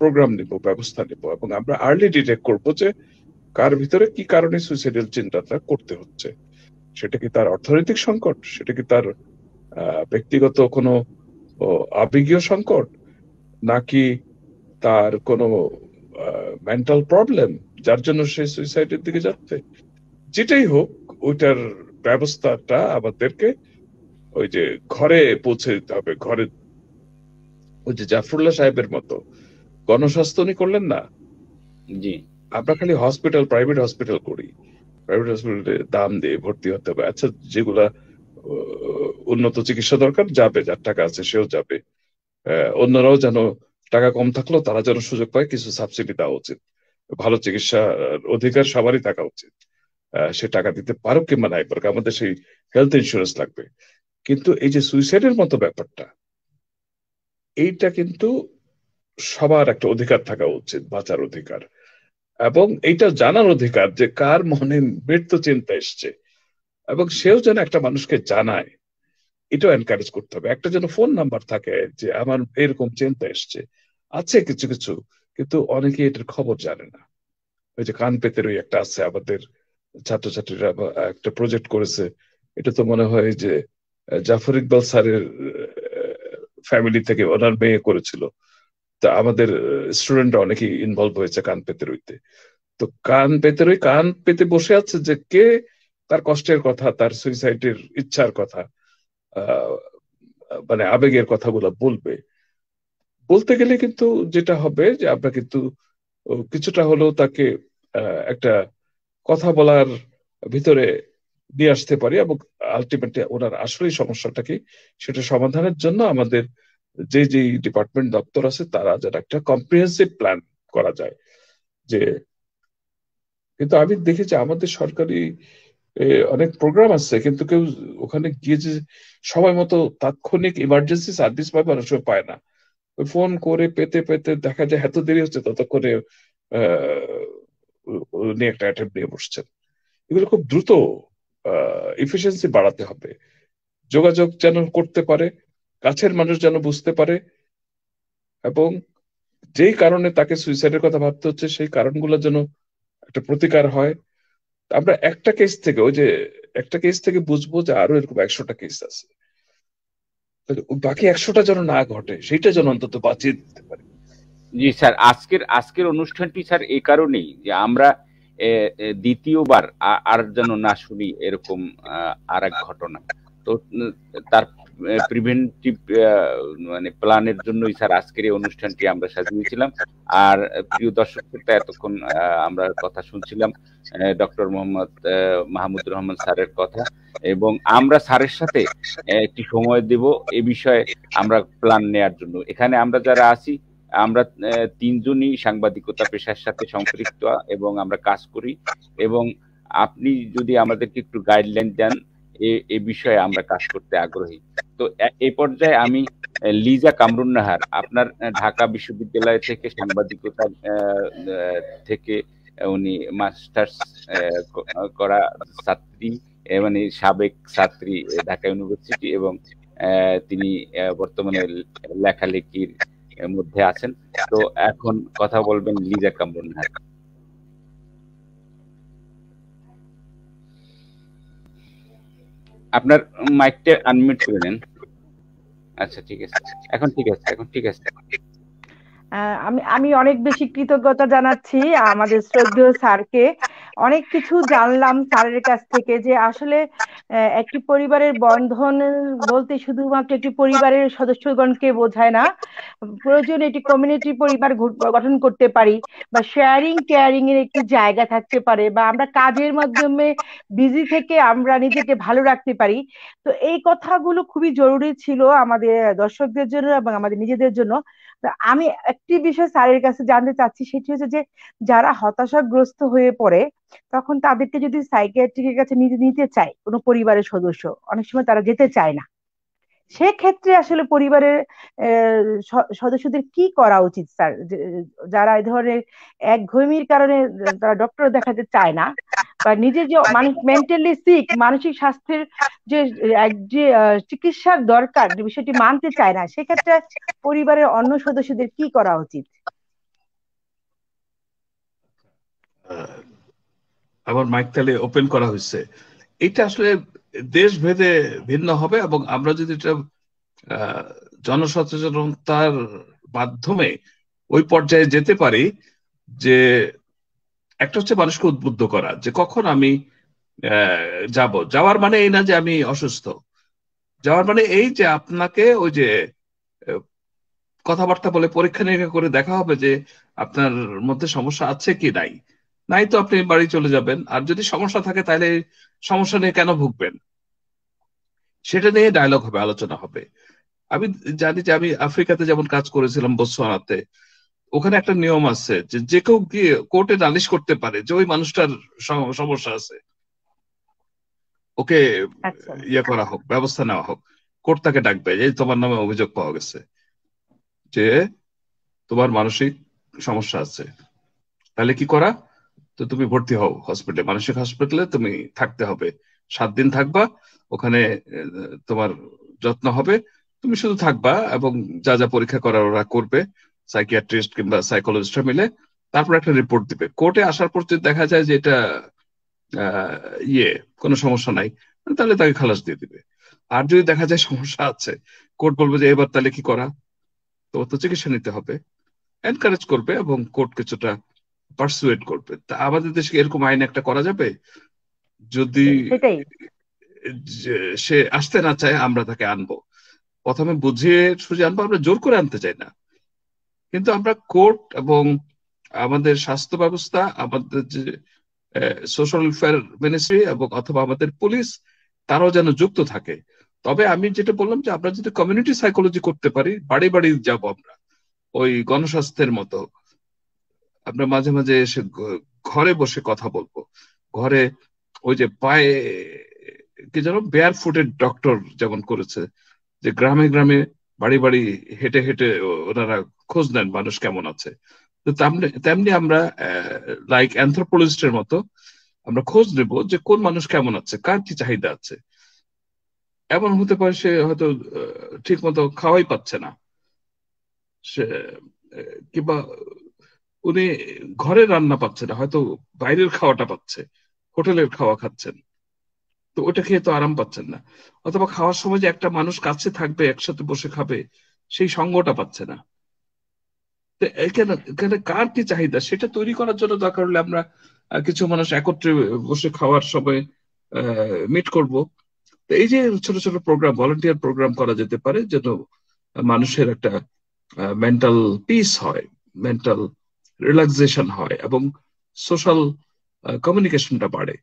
প্রোগ্রাম নিব, ব্যবস্থা নিব এবং আমরা আর্লি ডিটেক্ট করব যে কার ভিতরে কি কারণে সুইসাইডাল চিন্তাটা করতে হচ্ছে। সেটা কি তার অর্থনৈতিক সংকট? সেটা কি তার ব্যক্তিগত কোনো আবেগীয় সংকট? নাকি তার কোনো মেন্টাল প্রবলেম যার জন্য সে সুইসাইডের দিকে যাচ্ছে। যেটাই হোক ওইটার ব্যবস্থাটা আমাদেরকে ওই যে ঘরে পৌঁছে দিতে হবে ঘরে। ওই যে জাফরুল্লাহ সাহেবের মতো গণস্বাস্থ্য উনি করলেন না? জি। আমরা খালি হসপিটাল প্রাইভেট হসপিটাল করি। প্রাইভেট হসপিটালে দাম দিয়ে ভর্তি হতে হবে। আচ্ছা যেগুলা উন্নত চিকিৎসা দরকার যাবে যার টাকা আছে সেও যাবে। অন্যরাও যেন টাকা কম থাকলেও তারা যেন সুযোগ পায়, কিছু সাবসিডি দেওয়া উচিত। ভালো চিকিৎসা অধিকার সবারই থাকা উচিত। সে টাকা দিতে পারুক কিংবা নাই পারুক, আমাদের সেই হেলথ ইন্স্যুরেন্স লাগবে। কিন্তু এই যে সুইসাইডের মতো ব্যাপারটা, এইটা কিন্তু সবার একটা অধিকার থাকা উচিত, বাঁচার অধিকার। এবং এইটা জানার অধিকার যে কার মনে মৃত্যু চিন্তা এসছে। এবং সেও যেন একটা মানুষকে জানায় এটাও এনকারেজ করতে হবে। একটা যেন ফোন নাম্বার থাকে যে আমার এরকম চিন্তা এসছে। আছে কিছু কিছু, কিন্তু অনেকে এটার খবর জানে না। ওই যে কান পেতের ওই একটা আছে, আমাদের ছাত্রছাত্রীরা একটা প্রজেক্ট করেছে। এটা তো মনে হয় যে জাফর ইকবাল স্যারের ফ্যামিলি থেকে ওনার মেয়ে করেছিল। তা আমাদের স্টুডেন্টরা অনেকেই ইনভলভ হয়েছে কান পেতে রইতে তো কান পেতে রই কান পেতে বসে আছে যে কে তার কষ্টের কথা, তার সুইসাইডের ইচ্ছার কথা। মানে আবেগের কথাগুলো বলবে। বলতে গেলে কিন্তু যেটা হবে যে আমরা কিন্তু কিছুটা হলেও তাকে একটা কথা বলার ভিতরে নিয়ে আসতে পারি এবং আলটিমেটলি ওনার আসলে সমস্যাটা কি, সেটা সমাধানের জন্য আমাদের যে যে ডিপার্টমেন্ট দপ্তর আছে তারা যেন একটা কম্প্রিহেন্সিভ প্ল্যান করা যায়। যে, কিন্তু আমি দেখেছি আমাদের সরকারি অনেক প্রোগ্রাম আছে, কিন্তু কেউ ওখানে গিয়ে যে সময় মতো তাৎক্ষণিক ইমার্জেন্সি সার্ভিস পাবে অনেক সময় পায় না। ফোন করে পেতে পেতে দেখা যায় এত দেরি হচ্ছে, ততক্ষণে উনি একটা অ্যাটেম্প নিয়ে বসছেন। এগুলো খুব দ্রুত ইফিসিয়েন্সি বাড়াতে হবে। যোগাযোগ যেন করতে পারে, কাছের মানুষ যেন বুঝতে পারে, এবং যেই কারণে তাকে সুইসাইডের কথা ভাবতে হচ্ছে, সেই কারণগুলো যেন একটা প্রতিকার হয়। আমরা একটা কেস থেকে, ওই যে একটা কেস থেকে বুঝব যে আরও এরকম একশোটা কেস আছে। বাকি একশোটা যেন না ঘটে সেটা যেন অন্তত বাঁচিয়ে দিতে পারে। জি স্যার, আজকের আজকের অনুষ্ঠানটি স্যার এই কারণেই যে আমরা দ্বিতীয়বার আর যেন না শুনি এরকম আর এক ঘটনা। তো তার প্রিভেন্টিভ মানে প্ল্যানের জন্যই স্যার আজকের এই অনুষ্ঠানটি আমরা সাজিয়েছিলাম। আর প্রিয় দর্শক এতক্ষণ আমরা কথা শুনছিলাম ডক্টর মোহাম্মদ মাহমুদুর রহমান স্যারের কথা। এবং আমরা স্যারের সাথে একটি সময় দেব এ বিষয়ে আমরা প্ল্যান নেয়ার জন্য। এখানে আমরা যারা আছি, আমরা তিনজনই সাংবাদিকতা পেশার সাথে সম্পৃক্ত এবং আমরা কাজ করি। এবং আপনি যদি আমাদেরকে একটু গাইডলাইন দেন এ বিষয়ে আমরা কাজ করতে আগ্রহী। তো এই পর্যায়ে আমি লিজা কামরুন নাহার, আপনার ঢাকা বিশ্ববিদ্যালয় থেকে সাংবাদিকতা থেকে উনি মাস্টার্স করা ছাত্রী মানে সাবেক ছাত্রী ঢাকা ইউনিভার্সিটি এবং তিনি বর্তমানে লেখালেখির মধ্যে আছেন। তো এখন কথা বলবেন লিজা কামরুন নাহার। আপনার মাইকটা আনমিউট করে দেন। আচ্ছা ঠিক আছে। এখন ঠিক আছে, এখন ঠিক আছে। আমি আমি অনেক বেশি কৃতজ্ঞতা জানাচ্ছি আমাদের শ্রদ্ধেয় স্যারকে। অনেক কিছু জানলাম স্যারের কাছ থেকে যে আসলে একটি পরিবারের বন্ধন বলতে শুধুমাত্র একটি পরিবারের সদস্যগণকে বোঝায় না, প্রয়োজন একটি কমিউনিটি পরিবার গঠন করতে পারি বা শেয়ারিং কেয়ারিং এর একটি জায়গা থাকতে পারে বা আমরা কাজের মাধ্যমে বিজি থেকে আমরা নিজেকে ভালো রাখতে পারি। তো এই কথাগুলো খুবই জরুরি ছিল আমাদের দর্শকদের জন্য এবং আমাদের নিজেদের জন্য। আমি একটি বিষয় স্যারের কাছে জানতে চাচ্ছি, সেটি হচ্ছে যে যারা হতাশাগ্রস্ত হয়ে পড়ে, তখন তাদেরকে যদি সাইকিয়াট্রিকের কাছে নিতে নিতে চায় কোনো পরিবারের সদস্য, অনেক সময় তারা যেতে চায় না। সেক্ষেত্রে আসলে পরিবারের সদস্যদের কি করা উচিত স্যার? যারা এই ধরনের একঘেয়েমির কারণে তারা ডক্টর দেখাতে চায় না বা নিজের যে মানুষ মেন্টালি সিক মানসিক স্বাস্থ্যের যে এক যে আহ, চিকিৎসার দরকার যে বিষয়টি মানতে চায় না সেক্ষেত্রে পরিবারের অন্য সদস্যদের কি করা উচিত? আহ, আমার মাইক তাহলে ওপেন করা হয়েছে। এটা আসলে দেশ ভেদে ভিন্ন হবে এবং আমরা যদি এটা আহ, জনসচেতনতার মাধ্যমে ওই পর্যায়ে যেতে পারি যে একটা হচ্ছে মানুষকে উদ্বুদ্ধ করা যে কখন আমি যাব। যাওয়ার মানে এই না যে আমি অসুস্থ। যাওয়ার মানে এই যে আপনাকে ওই যে কথাবার্তা বলে পরীক্ষা নিরীক্ষা করে দেখা হবে যে আপনার মধ্যে সমস্যা আছে কি নাই। নাই তো আপনি বাড়ি চলে যাবেন। আর যদি সমস্যা থাকে তাহলে সমস্যা নিয়ে কেন ভুগবেন? সেটা নিয়ে ডায়লগ হবে, আলোচনা হবে। আমি জানি যে আমি আফ্রিকাতে যেমন কাজ করেছিলাম বোতসোয়ানাতে ওখানে একটা নিয়ম আছে যে যে কেউ গিয়ে কোর্টে নালিশ করতে পারে যে ওই মানুষটার সমস্যা আছে। ওকে আচ্ছা। ইয়ে করা হোক ব্যবস্থা নেওয়া হোক। কোর্ট তাকে ডাকবে যে তোমার নামে অভিযোগ পাওয়া গেছে যে তোমার মানসিক সমস্যা আছে। তাহলে কি করা? তো তুমি ভর্তি হও হসপিটালে মানসিক হসপিটালে তুমি থাকতে হবে। সাত দিন থাকবা ওখানে তোমার যত্ন হবে। তুমি শুধু থাকবা এবং যা যা পরীক্ষা করার ওরা করবে। সাইকিয়াট্রিস্ট কিংবা সাইকোলজিস্টরা মিলে তারপর একটা রিপোর্ট দিবে। কোর্টে আসার পর যদি দেখা যায় যে এটা ইয়ে কোনো সমস্যা নাই তাহলে তাকে খালাস দিয়ে দিবে। আর যদি দেখা যায় সমস্যা আছে কোর্ট বলবে যে এবার তাহলে কি করা? তো তো চিকিৎসা নিতে হবে। এনকারেজ করবে এবং কোর্ট কিছুটা পার্সুয়েট করবে। তা আমাদের দেশে এরকম আইন একটা করা যাবে? যদি সে আসতে না চায় আমরা তাকে আনব। প্রথমে বুঝিয়ে সুঝিয়ে আনব আমরা জোর করে আনতে চাই না। কিন্তু আমরা কোর্ট এবং আমাদের স্বাস্থ্য ব্যবস্থা, আমাদের যে সোশ্যাল ওয়েলফেয়ার মিনিস্ট্রি এবং অথবা আমাদের পুলিশ তারাও যেন যুক্ত থাকে। তবে আমি যেটা বললাম যে আমরা যদি কমিউনিটি সাইকোলজি করতে পারি, বাড়ি বাড়ি যাব আমরা, ওই গণস্বাস্থ্যের মতো। আমরা মাঝে মাঝে এসে ঘরে বসে কথা বলব। ঘরে ওই যে পায়ে, কি যেন বেয়ার ফুটের ডক্টর যেমন করেছে, যে গ্রামে গ্রামে বাড়ি বাড়ি হেঁটে হেঁটে ওনারা খোঁজ নেন মানুষ কেমন আছে। তো তেমনি আমরা লাইক অ্যানথ্রোপোলজিস্টের মতো আমরা খোঁজ নেব যে কোন মানুষ কেমন আছে, কার কি চাহিদা আছে। এমন হতে পারে সে হয়তো ঠিক মতো খাওয়াই পাচ্ছে না। সে কিংবা উনি ঘরে রান্না পাচ্ছে না, হয়তো বাইরের খাওয়াটা পাচ্ছে, হোটেলের খাওয়া খাচ্ছেন। তো ওটা খেয়ে তো আরাম পাচ্ছেন না। অথবা খাওয়ার সময় যে একটা মানুষ কাছে থাকবে, একসাথে বসে খাবে, সেই সঙ্গটা পাচ্ছে না। এখানে কার কি চাহিদা? সেটা তৈরি করার জন্য দরকার হলে আমরা কিছু মানুষ একত্রে বসে খাওয়ার সময় মিট করব। তো এই যে ছোট ছোট প্রোগ্রাম ভলান্টিয়ার প্রোগ্রাম করা যেতে পারে, যেন মানুষের একটা মেন্টাল পিস হয় মেন্টাল রিল্যাক্সেশন হয় এবং সোশ্যাল কমিউনিকেশনটা বাড়ে।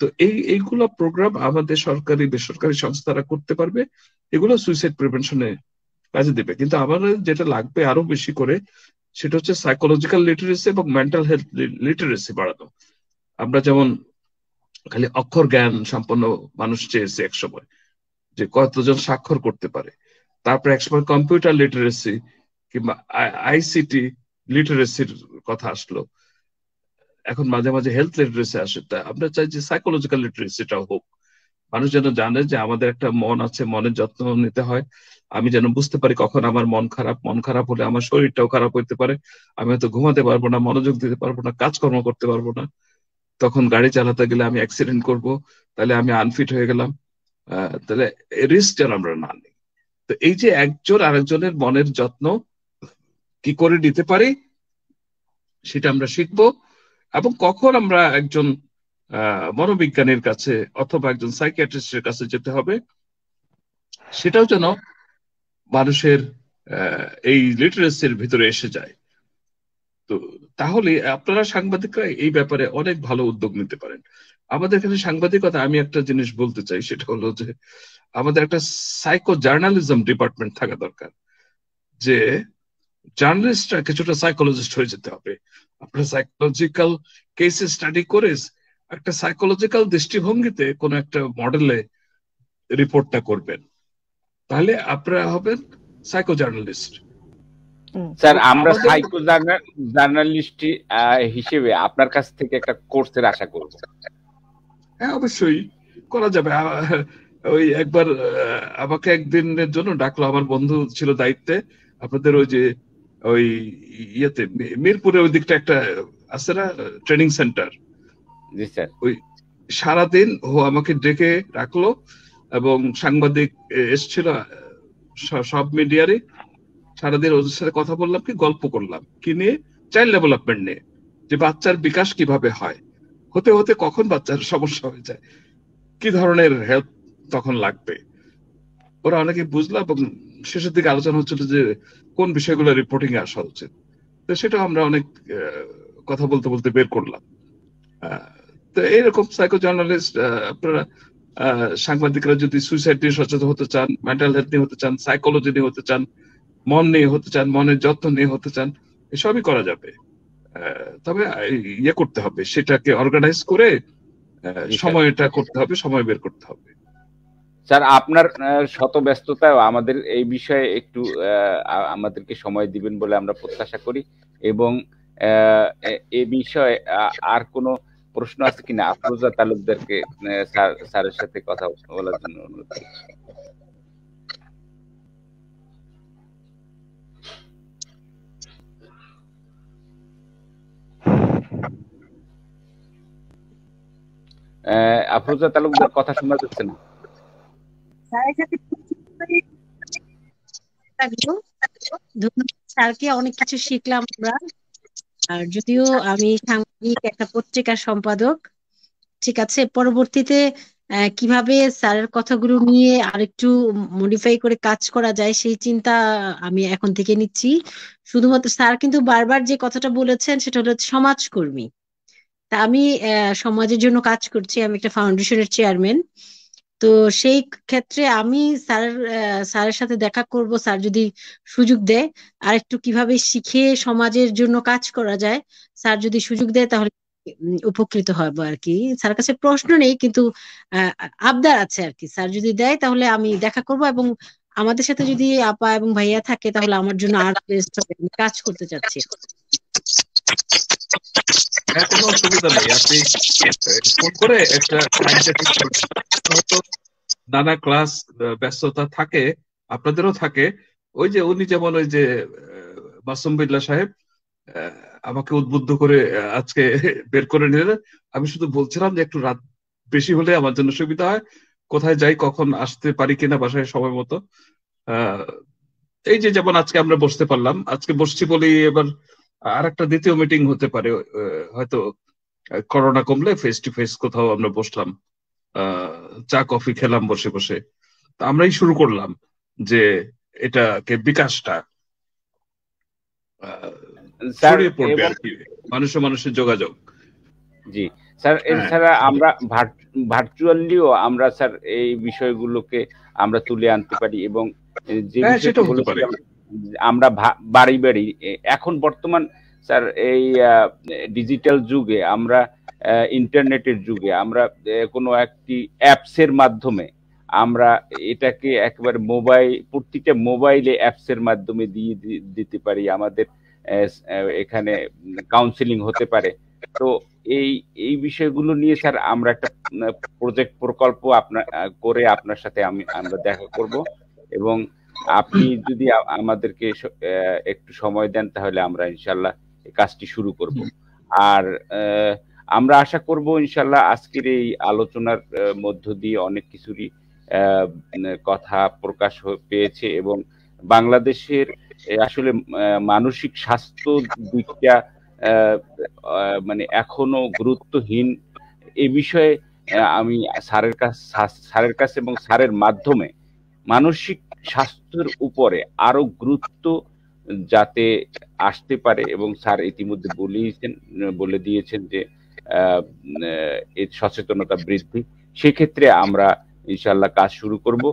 তো এই, এইগুলো প্রোগ্রাম আমাদের সরকারি, বেসরকারি সংস্থারা করতে পারবে, এগুলো সুইসাইড প্রিভেনশনে কাজে দেবে। কিন্তু আমার যেটা লাগবে আরও বেশি করে, সেটা হচ্ছে সাইকোলজিক্যাল লিটারেসি এবং মেন্টাল হেলথ লিটারেসি বাড়ানো। আমরা যেমন খালি অক্ষর জ্ঞান সম্পন্ন মানুষ চেয়েছে এক সময়, যে কতজন স্বাক্ষর করতে পারে। তারপরে একসময় কম্পিউটার লিটারেসি কিংবা আইসিটি লিটারেসির কথা আসলো। এখন মাঝে মাঝে হেলথ লিটারেসি আসে। তা আমরা চাই যে সাইকোলজিক্যাল লিটারেসিটাও হোক। মানুষ যেন জানে যে আমাদের একটা মন আছে, মনের যত্ন নিতে হয়। আমি যেন বুঝতে পারি কখন আমার মন খারাপ মন খারাপ হলে আমার শরীরটাও খারাপ হতে পারে। আমি হয়তো ঘুমাতে পারব না, মনোযোগ দিতে পারব না, কাজকর্ম করতে পারব না। তখন গাড়ি চালাতে গেলে আমি অ্যাক্সিডেন্ট করব, তাহলে আমি আনফিট হয়ে গেলাম। তাহলে রিস্ক যেন আমরা না নিই। তো এই যে একজন আরেকজনের মনের যত্ন কি করে নিতে পারি, সেটা আমরা শিখব। এবং কখন আমরা একজন মনোবিজ্ঞানীর কাছে অথবা একজন সাইকিয়াট্রিস্টের কাছে যেতে হবে, সেটাও যেন মানুষের এই লিটারেসির ভিতরে এসে যায়। তো তাহলে আপনারা সাংবাদিকরা এই ব্যাপারে অনেক ভালো উদ্যোগ নিতে পারেন। আমাদের এখানে সাংবাদিকতা, আমি একটা জিনিস বলতে চাই, সেটা হলো যে আমাদের একটা সাইকো জার্নালিজম ডিপার্টমেন্ট থাকা দরকার, যে জার্নালিস্টরা কিছুটা সাইকোলজিস্ট হয়ে যেতে হবে। আপনার সাইকোলজিক্যাল কেসে স্টাডি করে একটা সাইকোলজিক্যাল দৃষ্টিভঙ্গিতে কোন একটা মডেলে রিপোর্টটা করবেন। তাহলে আপনারা হবেন সাইকো জার্নালিস্ট স্যার আমরা সাইকো জার্নালিস্ট হিসেবে আপনার কাছ থেকে একটা কোর্সের আশা করব। হ্যাঁ অবশ্যই। করা যাবে। ওই একবার আমাকে একদিনের জন্য ডাকলো। আমার বন্ধু ছিল দায়িত্বে। আপনাদের ওই যে ওই ইয়েতে মি- মিরপুরের ওই দিকটা একটা আছে না ট্রেনিং সেন্টার ওই সারাদিন ও আমাকে ডেকে রাখল এবং সাংবাদিক এসছিল সব মিডিয়ারই। সারাদিন ওদের সাথে কথা বললাম কি গল্প করলাম। কি নিয়ে? চাইল্ড ডেভেলপমেন্ট নিয়ে। যে বাচ্চার বিকাশ কীভাবে হয়? হতে হতে কখন বাচ্চার সমস্যা হয়ে যায়? কি ধরনের হেল্প তখন লাগবে? ওরা অনেকে বুঝলো এবং শেষের দিকে আলোচনা হচ্ছিল যে কোন বিষয়গুলো রিপোর্টিং এ আসা উচিত। তো সেটা আমরা অনেক কথা বলতে বলতে বের করলাম। তো এইরকম সাইকো জার্নালিস্ট আপনারা সাংবাদিকরা যদি সুইসাইড নিয়ে সচেতন হতে চান মেন্টাল হেলথ নিয়ে হতে চান সাইকোলজি নিয়ে হতে চান মন নিয়ে হতে চান মনের যত্ন নিয়ে হতে চান এসবই করা যাবে। আহ, তবে ইয়ে করতে হবে সেটাকে অর্গানাইজ করে আহ, সময়টা করতে হবে সময় বের করতে হবে। স্যার, আপনার শত ব্যস্ততাও আমাদের এই বিষয়ে একটু আমাদেরকে সময় দিবেন বলে আমরা প্রত্যাশা করি এবং এ- বিষয়ে আর কোনো প্রশ্ন আছে কিনা আফরোজা তালুকদারকে স্যারের সাথে কথা বলার জন্য অনুরোধ করছি। আফরোজা তালুকদার কথা শোনা যাচ্ছে না স্যারের সাথে পরিচিত হয়ে লাগল ধন্যবাদ স্যারকে অনেক কিছু শিখলাম আমরা। আর যদিও আমি সাংবাদিক, একটা পত্রিকার সম্পাদক, ঠিক আছে, পরবর্তীতে কীভাবে স্যারের কথাগুলো নিয়ে আরেকটু মডিফাই করে কাজ করা যায়, সেই চিন্তা আমি এখন থেকে নিচ্ছি। শুধুমাত্র স্যার কিন্তু বারবার যে কথাটা বলেছেন, সেটা হলো সমাজকর্মী। তা আমি সমাজের জন্য কাজ করছি। আমি একটা ফাউন্ডেশনের চেয়ারম্যান তো সেই ক্ষেত্রে আমি স্যার স্যারের সাথে দেখা করব। স্যার যদি সুযোগ দেয়, আর একটু কীভাবে শিখে সমাজের জন্য কাজ করা যায়, স্যার যদি সুযোগ দেয় তাহলে উপকৃত হব আর কি। স্যার কাছে প্রশ্ন নেই, কিন্তু আবদার আছে আর কি। স্যার যদি দেয় তাহলে আমি দেখা করব এবং আমাদের সাথে যদি আপা এবং ভাইয়া থাকে তাহলে আমার জন্য আর কাজ করতে চাচ্ছি। কোনো অসুবিধা নেই আপনি ফোন করে একটা নানা ক্লাস ব্যস্ততা থাকে, আপনাদেরও থাকে। ওই যে উনি যেমন ওই যে মাসুম বিল্লাহ সাহেব আমাকে উদ্বুদ্ধ করে আজকে বের করে নিলেন। আমি শুধু বলছিলাম যে একটু রাত বেশি হলে আমার জন্য সুবিধা হয়। কোথায় যাই, কখন আসতে পারি কিনা বাসায় সময় মতো। এই যে যেমন আজকে আমরা বসতে পারলাম, আজকে বসছি বলেই এবার আর একটা দ্বিতীয় মিটিং হতে পারে হয়তো করোনা কমলে ফেস টু ফেস কোথাও আমরা বসলাম চা কফি খেলাম বসে বসে। তা আমরাই শুরু করলাম যে এটাকে বিকাশটা ছড়িয়ে পড়বে আর কি মানুষে মানুষের যোগাযোগ। জি। স্যার হ্যাঁ। এছাড়া আমরা ভার্চুয়ালিও আমরা স্যার এই বিষয়গুলোকে আমরা তুলে আনতে পারি এবং যে হ্যাঁ, বিষয়টি আমরা বাড়ি বাড়ি এখন বর্তমান স্যার এই ডিজিটাল যুগে আমরা ইন্টারনেটের যুগে আমরা কোনো একটি অ্যাপসের মাধ্যমে আমরা এটাকে একেবারে মোবাইল প্রতিটা মোবাইলে অ্যাপসের মাধ্যমে দিয়ে দিতে পারি। আমাদের এখানে কাউন্সিলিং হতে পারে। তো এই এই বিষয়গুলো নিয়ে স্যার আমরা একটা প্রজেক্ট প্রকল্প আপনার করে আপনার সাথে আমি, আমরা দেখা করব এবং আপনি যদি আমাদেরকে একটু সময় দেন তাহলে আমরা ইনশাল্লাহ কাজটি শুরু করব। আর আমরা আশা করব ইনশাল্লাহ আজকের এই আলোচনার মধ্য দিয়ে অনেক কিছুরই কথা প্রকাশ পেয়েছে এবং বাংলাদেশের আসলে মানসিক স্বাস্থ্য দিকটা আহ, আহ, মানে এখনও গুরুত্বহীন। এ বিষয়ে আমি স্যারের কাছে স্যারের কাছে এবং স্যারের মাধ্যমে মানসিক স্বাস্থ্যের উপরে আরও গুরুত্ব যাতে আসতে পারে এবং স্যার ইতিমধ্যে বলেছেন বলে দিয়েছেন যে সচেতনতা বৃদ্ধি। সেক্ষেত্রে আমরা ইনশাল্লাহ কাজ শুরু করব।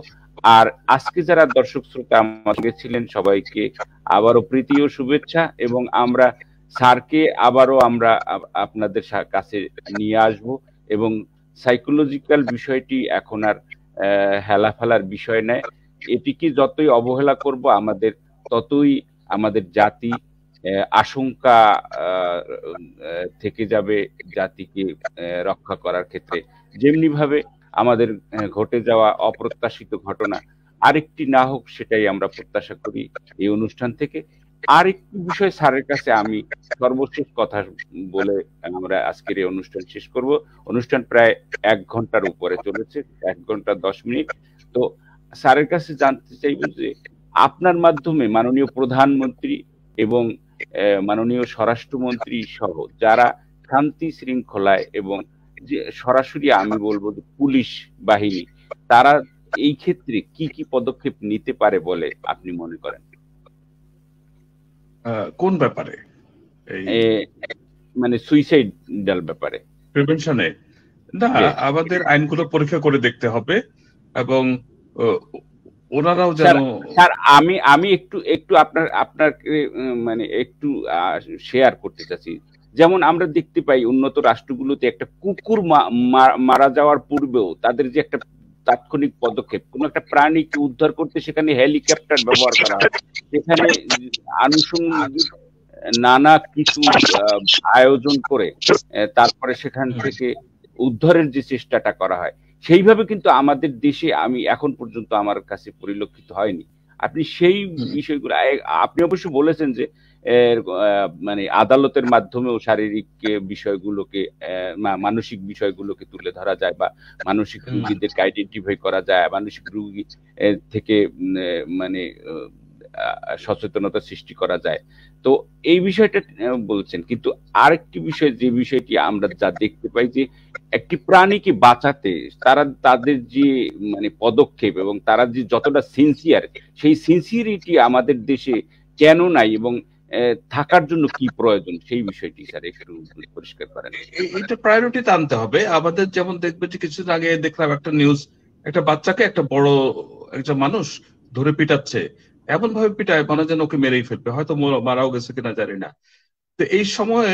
আর আজকে যারা দর্শক শ্রোতা আমাদের ছিলেন, সবাইকে আবারও প্রীতি ও শুভেচ্ছা এবং আমরা স্যারকে আবারও আমরা আপনাদের কাছে নিয়ে আসব এবং সাইকোলজিক্যাল বিষয়টি এখন আর হেলাফেলার বিষয় নয়। এটিকে যতই অবহেলা করব, আমাদের ততই আমাদের জাতি আশঙ্কা থেকে যাবে জাতিকে রক্ষা করার ক্ষেত্রে। যেমনি ভাবে আমাদের ঘটে যাওয়া অপ্রত্যাশিত ঘটনা, আরেকটি না হোক সেটাই আমরা প্রত্যাশা করি এই অনুষ্ঠান থেকে। আরেকটি বিষয় স্যারের কাছে আমি সর্বশেষ কথা বলে আমরা আজকের এই অনুষ্ঠান শেষ করব। অনুষ্ঠান প্রায় এক ঘণ্টার উপরে চলেছে, এক ঘণ্টা দশ মিনিট। তো স্যারের কাছে জানতে চাইব যে আপনার মাধ্যমে মাননীয় প্রধানমন্ত্রী এবং মাননীয় স্বরাষ্ট্রমন্ত্রী সহ যারা শান্তি শৃঙ্খলায় এবং যে সরাসরি আমি বলব যে পুলিশ বাহিনী তারা এই ক্ষেত্রে কি কি পদক্ষেপ নিতে পারে বলে আপনি মনে করেন? কোন ব্যাপারে? মানে সুইসাইডাল ব্যাপারে। প্রিভেনশনে? না. আমাদের আইনগুলো পরীক্ষা করে দেখতে হবে এবং ওনারাও যেন স্যার আমি আমি একটু একটু আপনার আপনার মানে একটু শেয়ার করতে চাচ্ছি। যেমন আমরা দেখতে পাই উন্নত রাষ্ট্রগুলোতে একটা কুকুর মারা যাওয়ার পূর্বেও তাদের যে একটা তাৎক্ষণিক পদক্ষেপ কোন একটা প্রাণীকে উদ্ধার করতে সেখানে হেলিকপ্টার ব্যবহার করা হয়। সেখানে আনুষঙ্গিক নানা কিছু আয়োজন করে তারপরে সেখান থেকে উদ্ধারের যে চেষ্টাটা করা হয়। সেইভাবে কিন্তু আমাদের দেশে আমি এখন পর্যন্ত আমার কাছে পরিলক্ষিত হয়নি আপনি সেই বিষয়গুলো আপনি অবশ্য বলেছেন যে মানে আদালতের মাধ্যমেও শারীরিক বিষয়গুলোকে মানসিক বিষয়গুলোকে তুলে ধরা যায় বা মানসিক। রুগীদেরকে আইডেন্টিফাই করা যায় মানসিক রুগী থেকে মানে সচেতনতা সৃষ্টি করা যায়। তো এই বিষয়টা বলছেন। কিন্তু আরেকটি বিষয়, যে বিষয়টি আমরা যা দেখতে পাই যে একটি প্রাণীকে বাঁচাতে তারা তাদের যে মানে পদক্ষেপ এবং তারা যে যতটা সিনসিয়ার সেই সিনসিয়ারিটি আমাদের দেশে কেন নাই এবং থাকার জন্য কি প্রয়োজন, সেই বিষয়টি স্যার একটু পরিষ্কার করেন। এই- এইটা প্রায়োরিটিতে আনতে হবে। আমাদের যেমন দেখবে যে কিছুদিন আগে দেখলাম একটা নিউজ একটা বাচ্চাকে একটা বড় একজন মানুষ ধরে পিটাচ্ছে। এমন ভাবে পিটায় মনে যেন ওকে মেরেই ফেলবে, হয়তো মারাও গেছে কিনা জানি না। তো এই সময়ে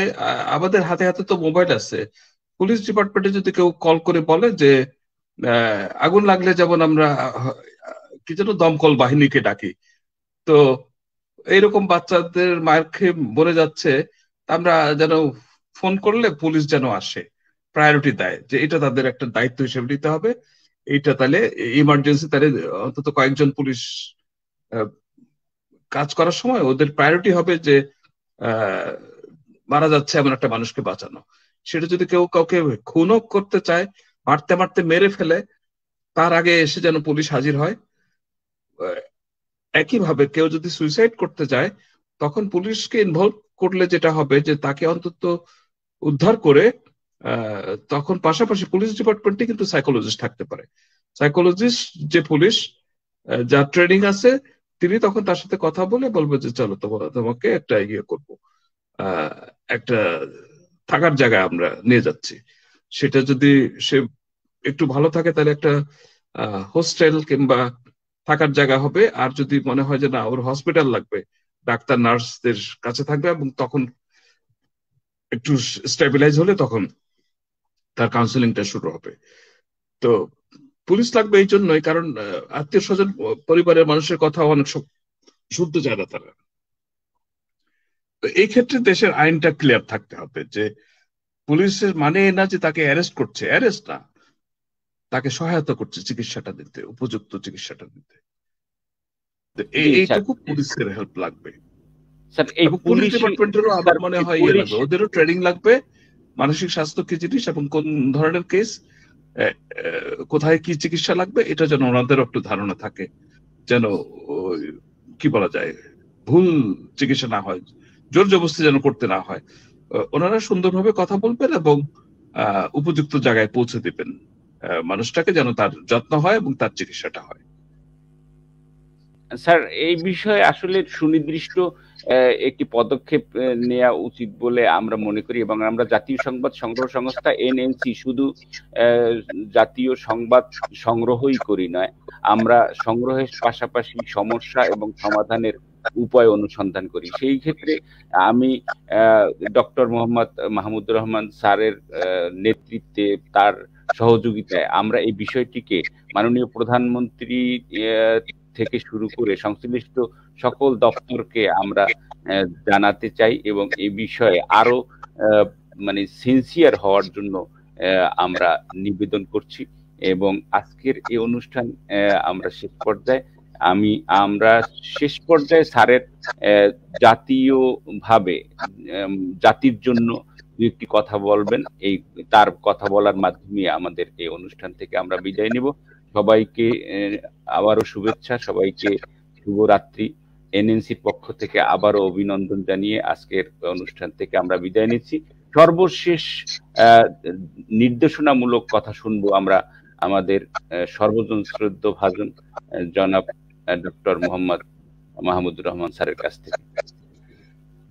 আমাদের হাতে হাতে তো মোবাইল আছে। পুলিশ ডিপার্টমেন্টে যদি কেউ কল করে বলে যে আগুন লাগলে যেমন আমরা কি যেন দমকল বাহিনীকে ডাকি। তো এইরকম বাচ্চাদের মায়ের খেয়ে মরে যাচ্ছে, আমরা যেন ফোন করলে পুলিশ যেন আসে প্রায়োরিটি দেয় যে এটা তাদের একটা দায়িত্ব হিসেবে নিতে হবে। এইটা তাহলে ইমার্জেন্সি তাহলে অন্তত কয়েকজন পুলিশ কাজ করার সময় ওদের প্রায়োরিটি হবে যে মারা যাচ্ছে এমন একটা মানুষকে বাঁচানো। সেটা যদি কেউ কাউকে খুনও করতে চায়, মারতে মারতে মেরে ফেলে, তার আগে এসে যেন পুলিশ হাজির হয়। একইভাবে কেউ যদি সুইসাইড করতে যায়, তখন পুলিশকে ইনভলভ করলে যেটা হবে যে, তাকে অন্তত উদ্ধার করে তখন পাশাপাশি পুলিশ ডিপার্টমেন্টে কিন্তু সাইকোলজিস্ট থাকতে পারে। সাইকোলজিস্ট যে পুলিশ যার ট্রেনিং আছে তিনি তখন তার সাথে কথা বলে বলবে যে, চলো তোমার তোমাকে একটা ইয়ে করব। একটা থাকার জায়গায় আমরা নিয়ে যাচ্ছি। সেটা যদি সে একটু ভালো থাকে, তাহলে একটা হোস্টেল কিংবা থাকার জায়গা হবে। আর যদি মনে হয় যে, না, ওর হসপিটাল লাগবে, ডাক্তার, নার্সদের কাছে থাকবে এবং তখন একটু স্টেবিলাইজ হলে তখন তার কাউন্সিলিংটা শুরু হবে। তো পুলিশ লাগবে এই জন্যই কারণ আত্মীয় স্বজন পরিবারের মানুষের কথা অনেক শুনতে চায় না তারা। তো এই ক্ষেত্রে দেশের আইনটা ক্লিয়ার থাকতে হবে যে পুলিশের মানে না যে তাকে অ্যারেস্ট করছে অ্যারেস্ট না। তাকে সহায়তা করছে চিকিৎসাটা দিতে উপযুক্ত চিকিৎসাটা দিতে। এইটুকু পুলিশের হেল্প লাগবে। পুলিশ পুলিশ ডিপার্টমেন্টেরও আমার মনে হয় ওদেরও ট্রেনিং লাগবে মানসিক স্বাস্থ্য কি জিনিস এবং কোন ধরনের কেস কোথায় কি চিকিৎসা লাগবে? এটা যেন ওনাদেরও একটু ধারণা থাকে। যেন কি বলা যায়, ভুল চিকিৎসা না হয়, জোর জবস্তি যেন করতে না হয়। ওনারা সুন্দরভাবে কথা বলবেন এবং উপযুক্ত জায়গায় পৌঁছে দিবেন। মানুষটাকে যেন তার যত্ন হয় এবং তার চিকিৎসাটা হয়। স্যার, এই বিষয়ে আসলে সুনির্দিষ্ট একটি পদক্ষেপ নেওয়া উচিত বলে আমরা মনে করি এবং আমরা জাতীয় সংবাদ সংগ্রহ সংস্থা এনএনসি শুধু জাতীয় সংবাদ সংগ্রহই করি নয়, আমরা সংগ্রহের পাশাপাশি সমস্যা এবং সমাধানের উপায় অনুসন্ধান করি। সেই ক্ষেত্রে আমি ডক্টর মোহাম্মদ মাহমুদুর রহমান স্যারের নেতৃত্বে তার সহযোগিতায় আমরা এই বিষয়টিকে মাননীয় প্রধানমন্ত্রী থেকে শুরু করে সংশ্লিষ্ট সকল দপ্তরকে আমরা জানাতে চাই এবং এই বিষয়ে আরও মানে সিনসিয়ার হওয়ার জন্য আমরা নিবেদন করছি এবং আজকের এই অনুষ্ঠান আমরা শেষ পর্যায়ে, আমি, আমরা শেষ পর্যায়ে স্যারের জাতীয়ভাবে জাতির জন্য একটি কথা বলবেন। এই, তার কথা বলার মাধ্যমে আমাদের এই অনুষ্ঠান থেকে আমরা বিদায় নিব। সবাইকে আবারও শুভেচ্ছা, সবাইকে শুভরাত্রি। এনএনসির পক্ষ থেকে আবারও অভিনন্দন জানিয়ে আজকের অনুষ্ঠান থেকে আমরা বিদায় নিচ্ছি। সর্বশেষ নির্দেশনামূলক কথা শুনব আমরা আমাদের সর্বজন শ্রদ্ধ ভাজন জনাব ডক্টর মোহাম্মদ মাহমুদুর রহমান স্যারের কাছ থেকে।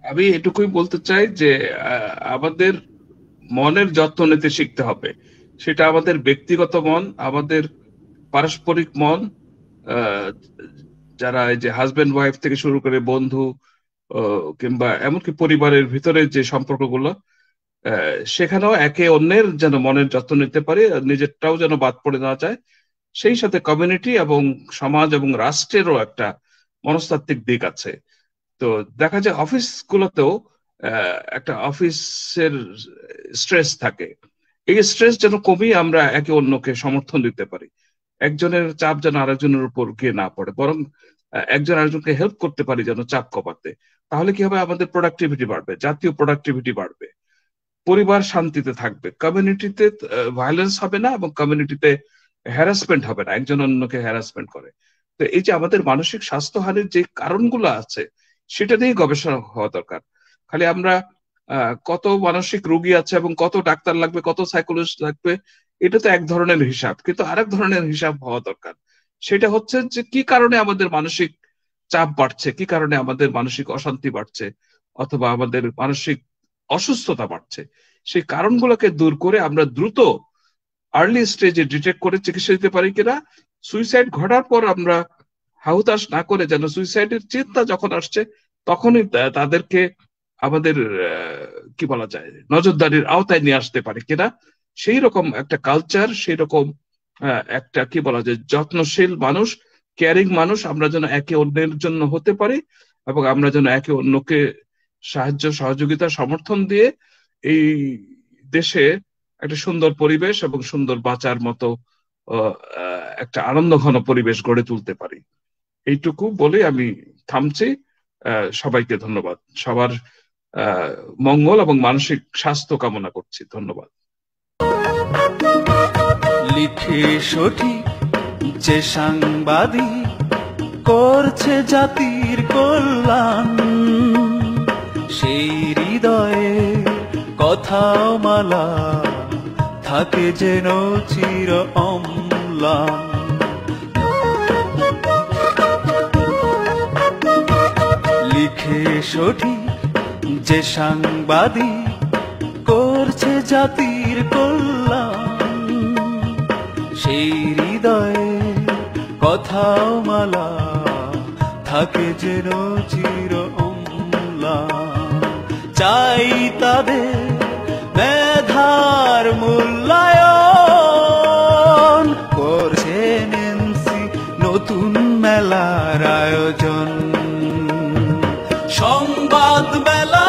আমি এটুকুই বলতে চাই যে আমাদের মনের যত্ন নিতে শিখতে হবে। সেটা আমাদের ব্যক্তিগত মন, আমাদের পারস্পরিক মন যারা এই যে হাজবেন্ড ওয়াইফ থেকে শুরু করে বন্ধু কিংবা এমনকি পরিবারের ভিতরে যে সম্পর্কগুলো সেখানেও একে অন্যের যেন মনের যত্ন নিতে পারে নিজেরটাও যেন বাদ পড়ে না যায়। সেই সাথে কমিউনিটি এবং সমাজ এবং রাষ্ট্রেরও একটা মনস্তাত্ত্বিক দিক আছে। তো দেখা যায় অফিসগুলোতেও আহ, একটা অফিসের স্ট্রেস থাকে। এই স্ট্রেস যেন কমিয়ে আমরা একে অন্যকে সমর্থন দিতে পারি। একজনের চাপ যেন আরেকজনের উপর গিয়ে না পড়ে, বরং একজন আরেকজনকে হেল্প করতে পারি যেন চাপ কমাতে, তাহলে কি হবে? আমাদের প্রোডাক্টিভিটি বাড়বে, জাতীয় প্রোডাক্টিভিটি বাড়বে, পরিবার শান্তিতে থাকবে কমিউনিটিতে ভায়োলেন্স হবে না এবং কমিউনিটিতে হ্যারাসমেন্ট হবে না, একজন অন্যকে হ্যারাসমেন্ট করে। তো এই যে আমাদের মানসিক স্বাস্থ্যহানির যে কারণগুলো আছে, সেটা নিয়ে গবেষণা হওয়া দরকার। খালি আমরা কত মানসিক রোগী আছে এবং কত ডাক্তার লাগবে, কত সাইকোলজিস্ট লাগবে এটা তো এক ধরনের হিসাব, কিন্তু আরেক ধরনের হিসাব হওয়া দরকার। সেটা হচ্ছে যে কি কারণে আমাদের মানসিক চাপ বাড়ছে, কি কারণে আমাদের মানসিক অশান্তি বাড়ছে, অথবা আমাদের মানসিক অসুস্থতা বাড়ছে? সেই কারণগুলোকে দূর করে আমরা দ্রুত আর্লি স্টেজে ডিটেক্ট করে চিকিৎসা দিতে পারি কিনা। সুইসাইড ঘটার পর আমরা হাহুতাশ না করে যেন সুইসাইডের চিন্তা যখন আসছে, তখনই তাদেরকে আমাদের কি বলা যায়, নজরদারির আওতায় নিয়ে আসতে পারি কিনা। সেই রকম একটা কালচার সেই রকম একটা কি বলা যায়, যত্নশীল মানুষ কেয়ারিং মানুষ আমরা যেন একে অন্যের জন্য হতে পারি এবং আমরা যেন একে অন্যকে সাহায্য, সহযোগিতা, সমর্থন দিয়ে এই দেশে একটা সুন্দর পরিবেশ এবং সুন্দর বাঁচার মতো একটা আনন্দ ঘন পরিবেশ গড়ে তুলতে পারি। এইটুকু বলে আমি থামছি। সবাইকে ধন্যবাদ। সবার মঙ্গল এবং মানসিক স্বাস্থ্য কামনা করছি। ধন্যবাদ। লিখে সঠিক যে সাংবাদিক করছে জাতির কল্যাণ, সেই হৃদয়ে কথাও মালা থাকে যেন চির অম্লান। লিখে সঠিক যে সাংবাদিক করছে জাতির কল্যাণ সেই হৃদয়ে কথা মালা, থাকে যেন চির অমলা। চাই তাদের মেধার মূল্যায়ন, করছে নেনসি নতুন মেলার আয়োজন। সংবাদ মেলা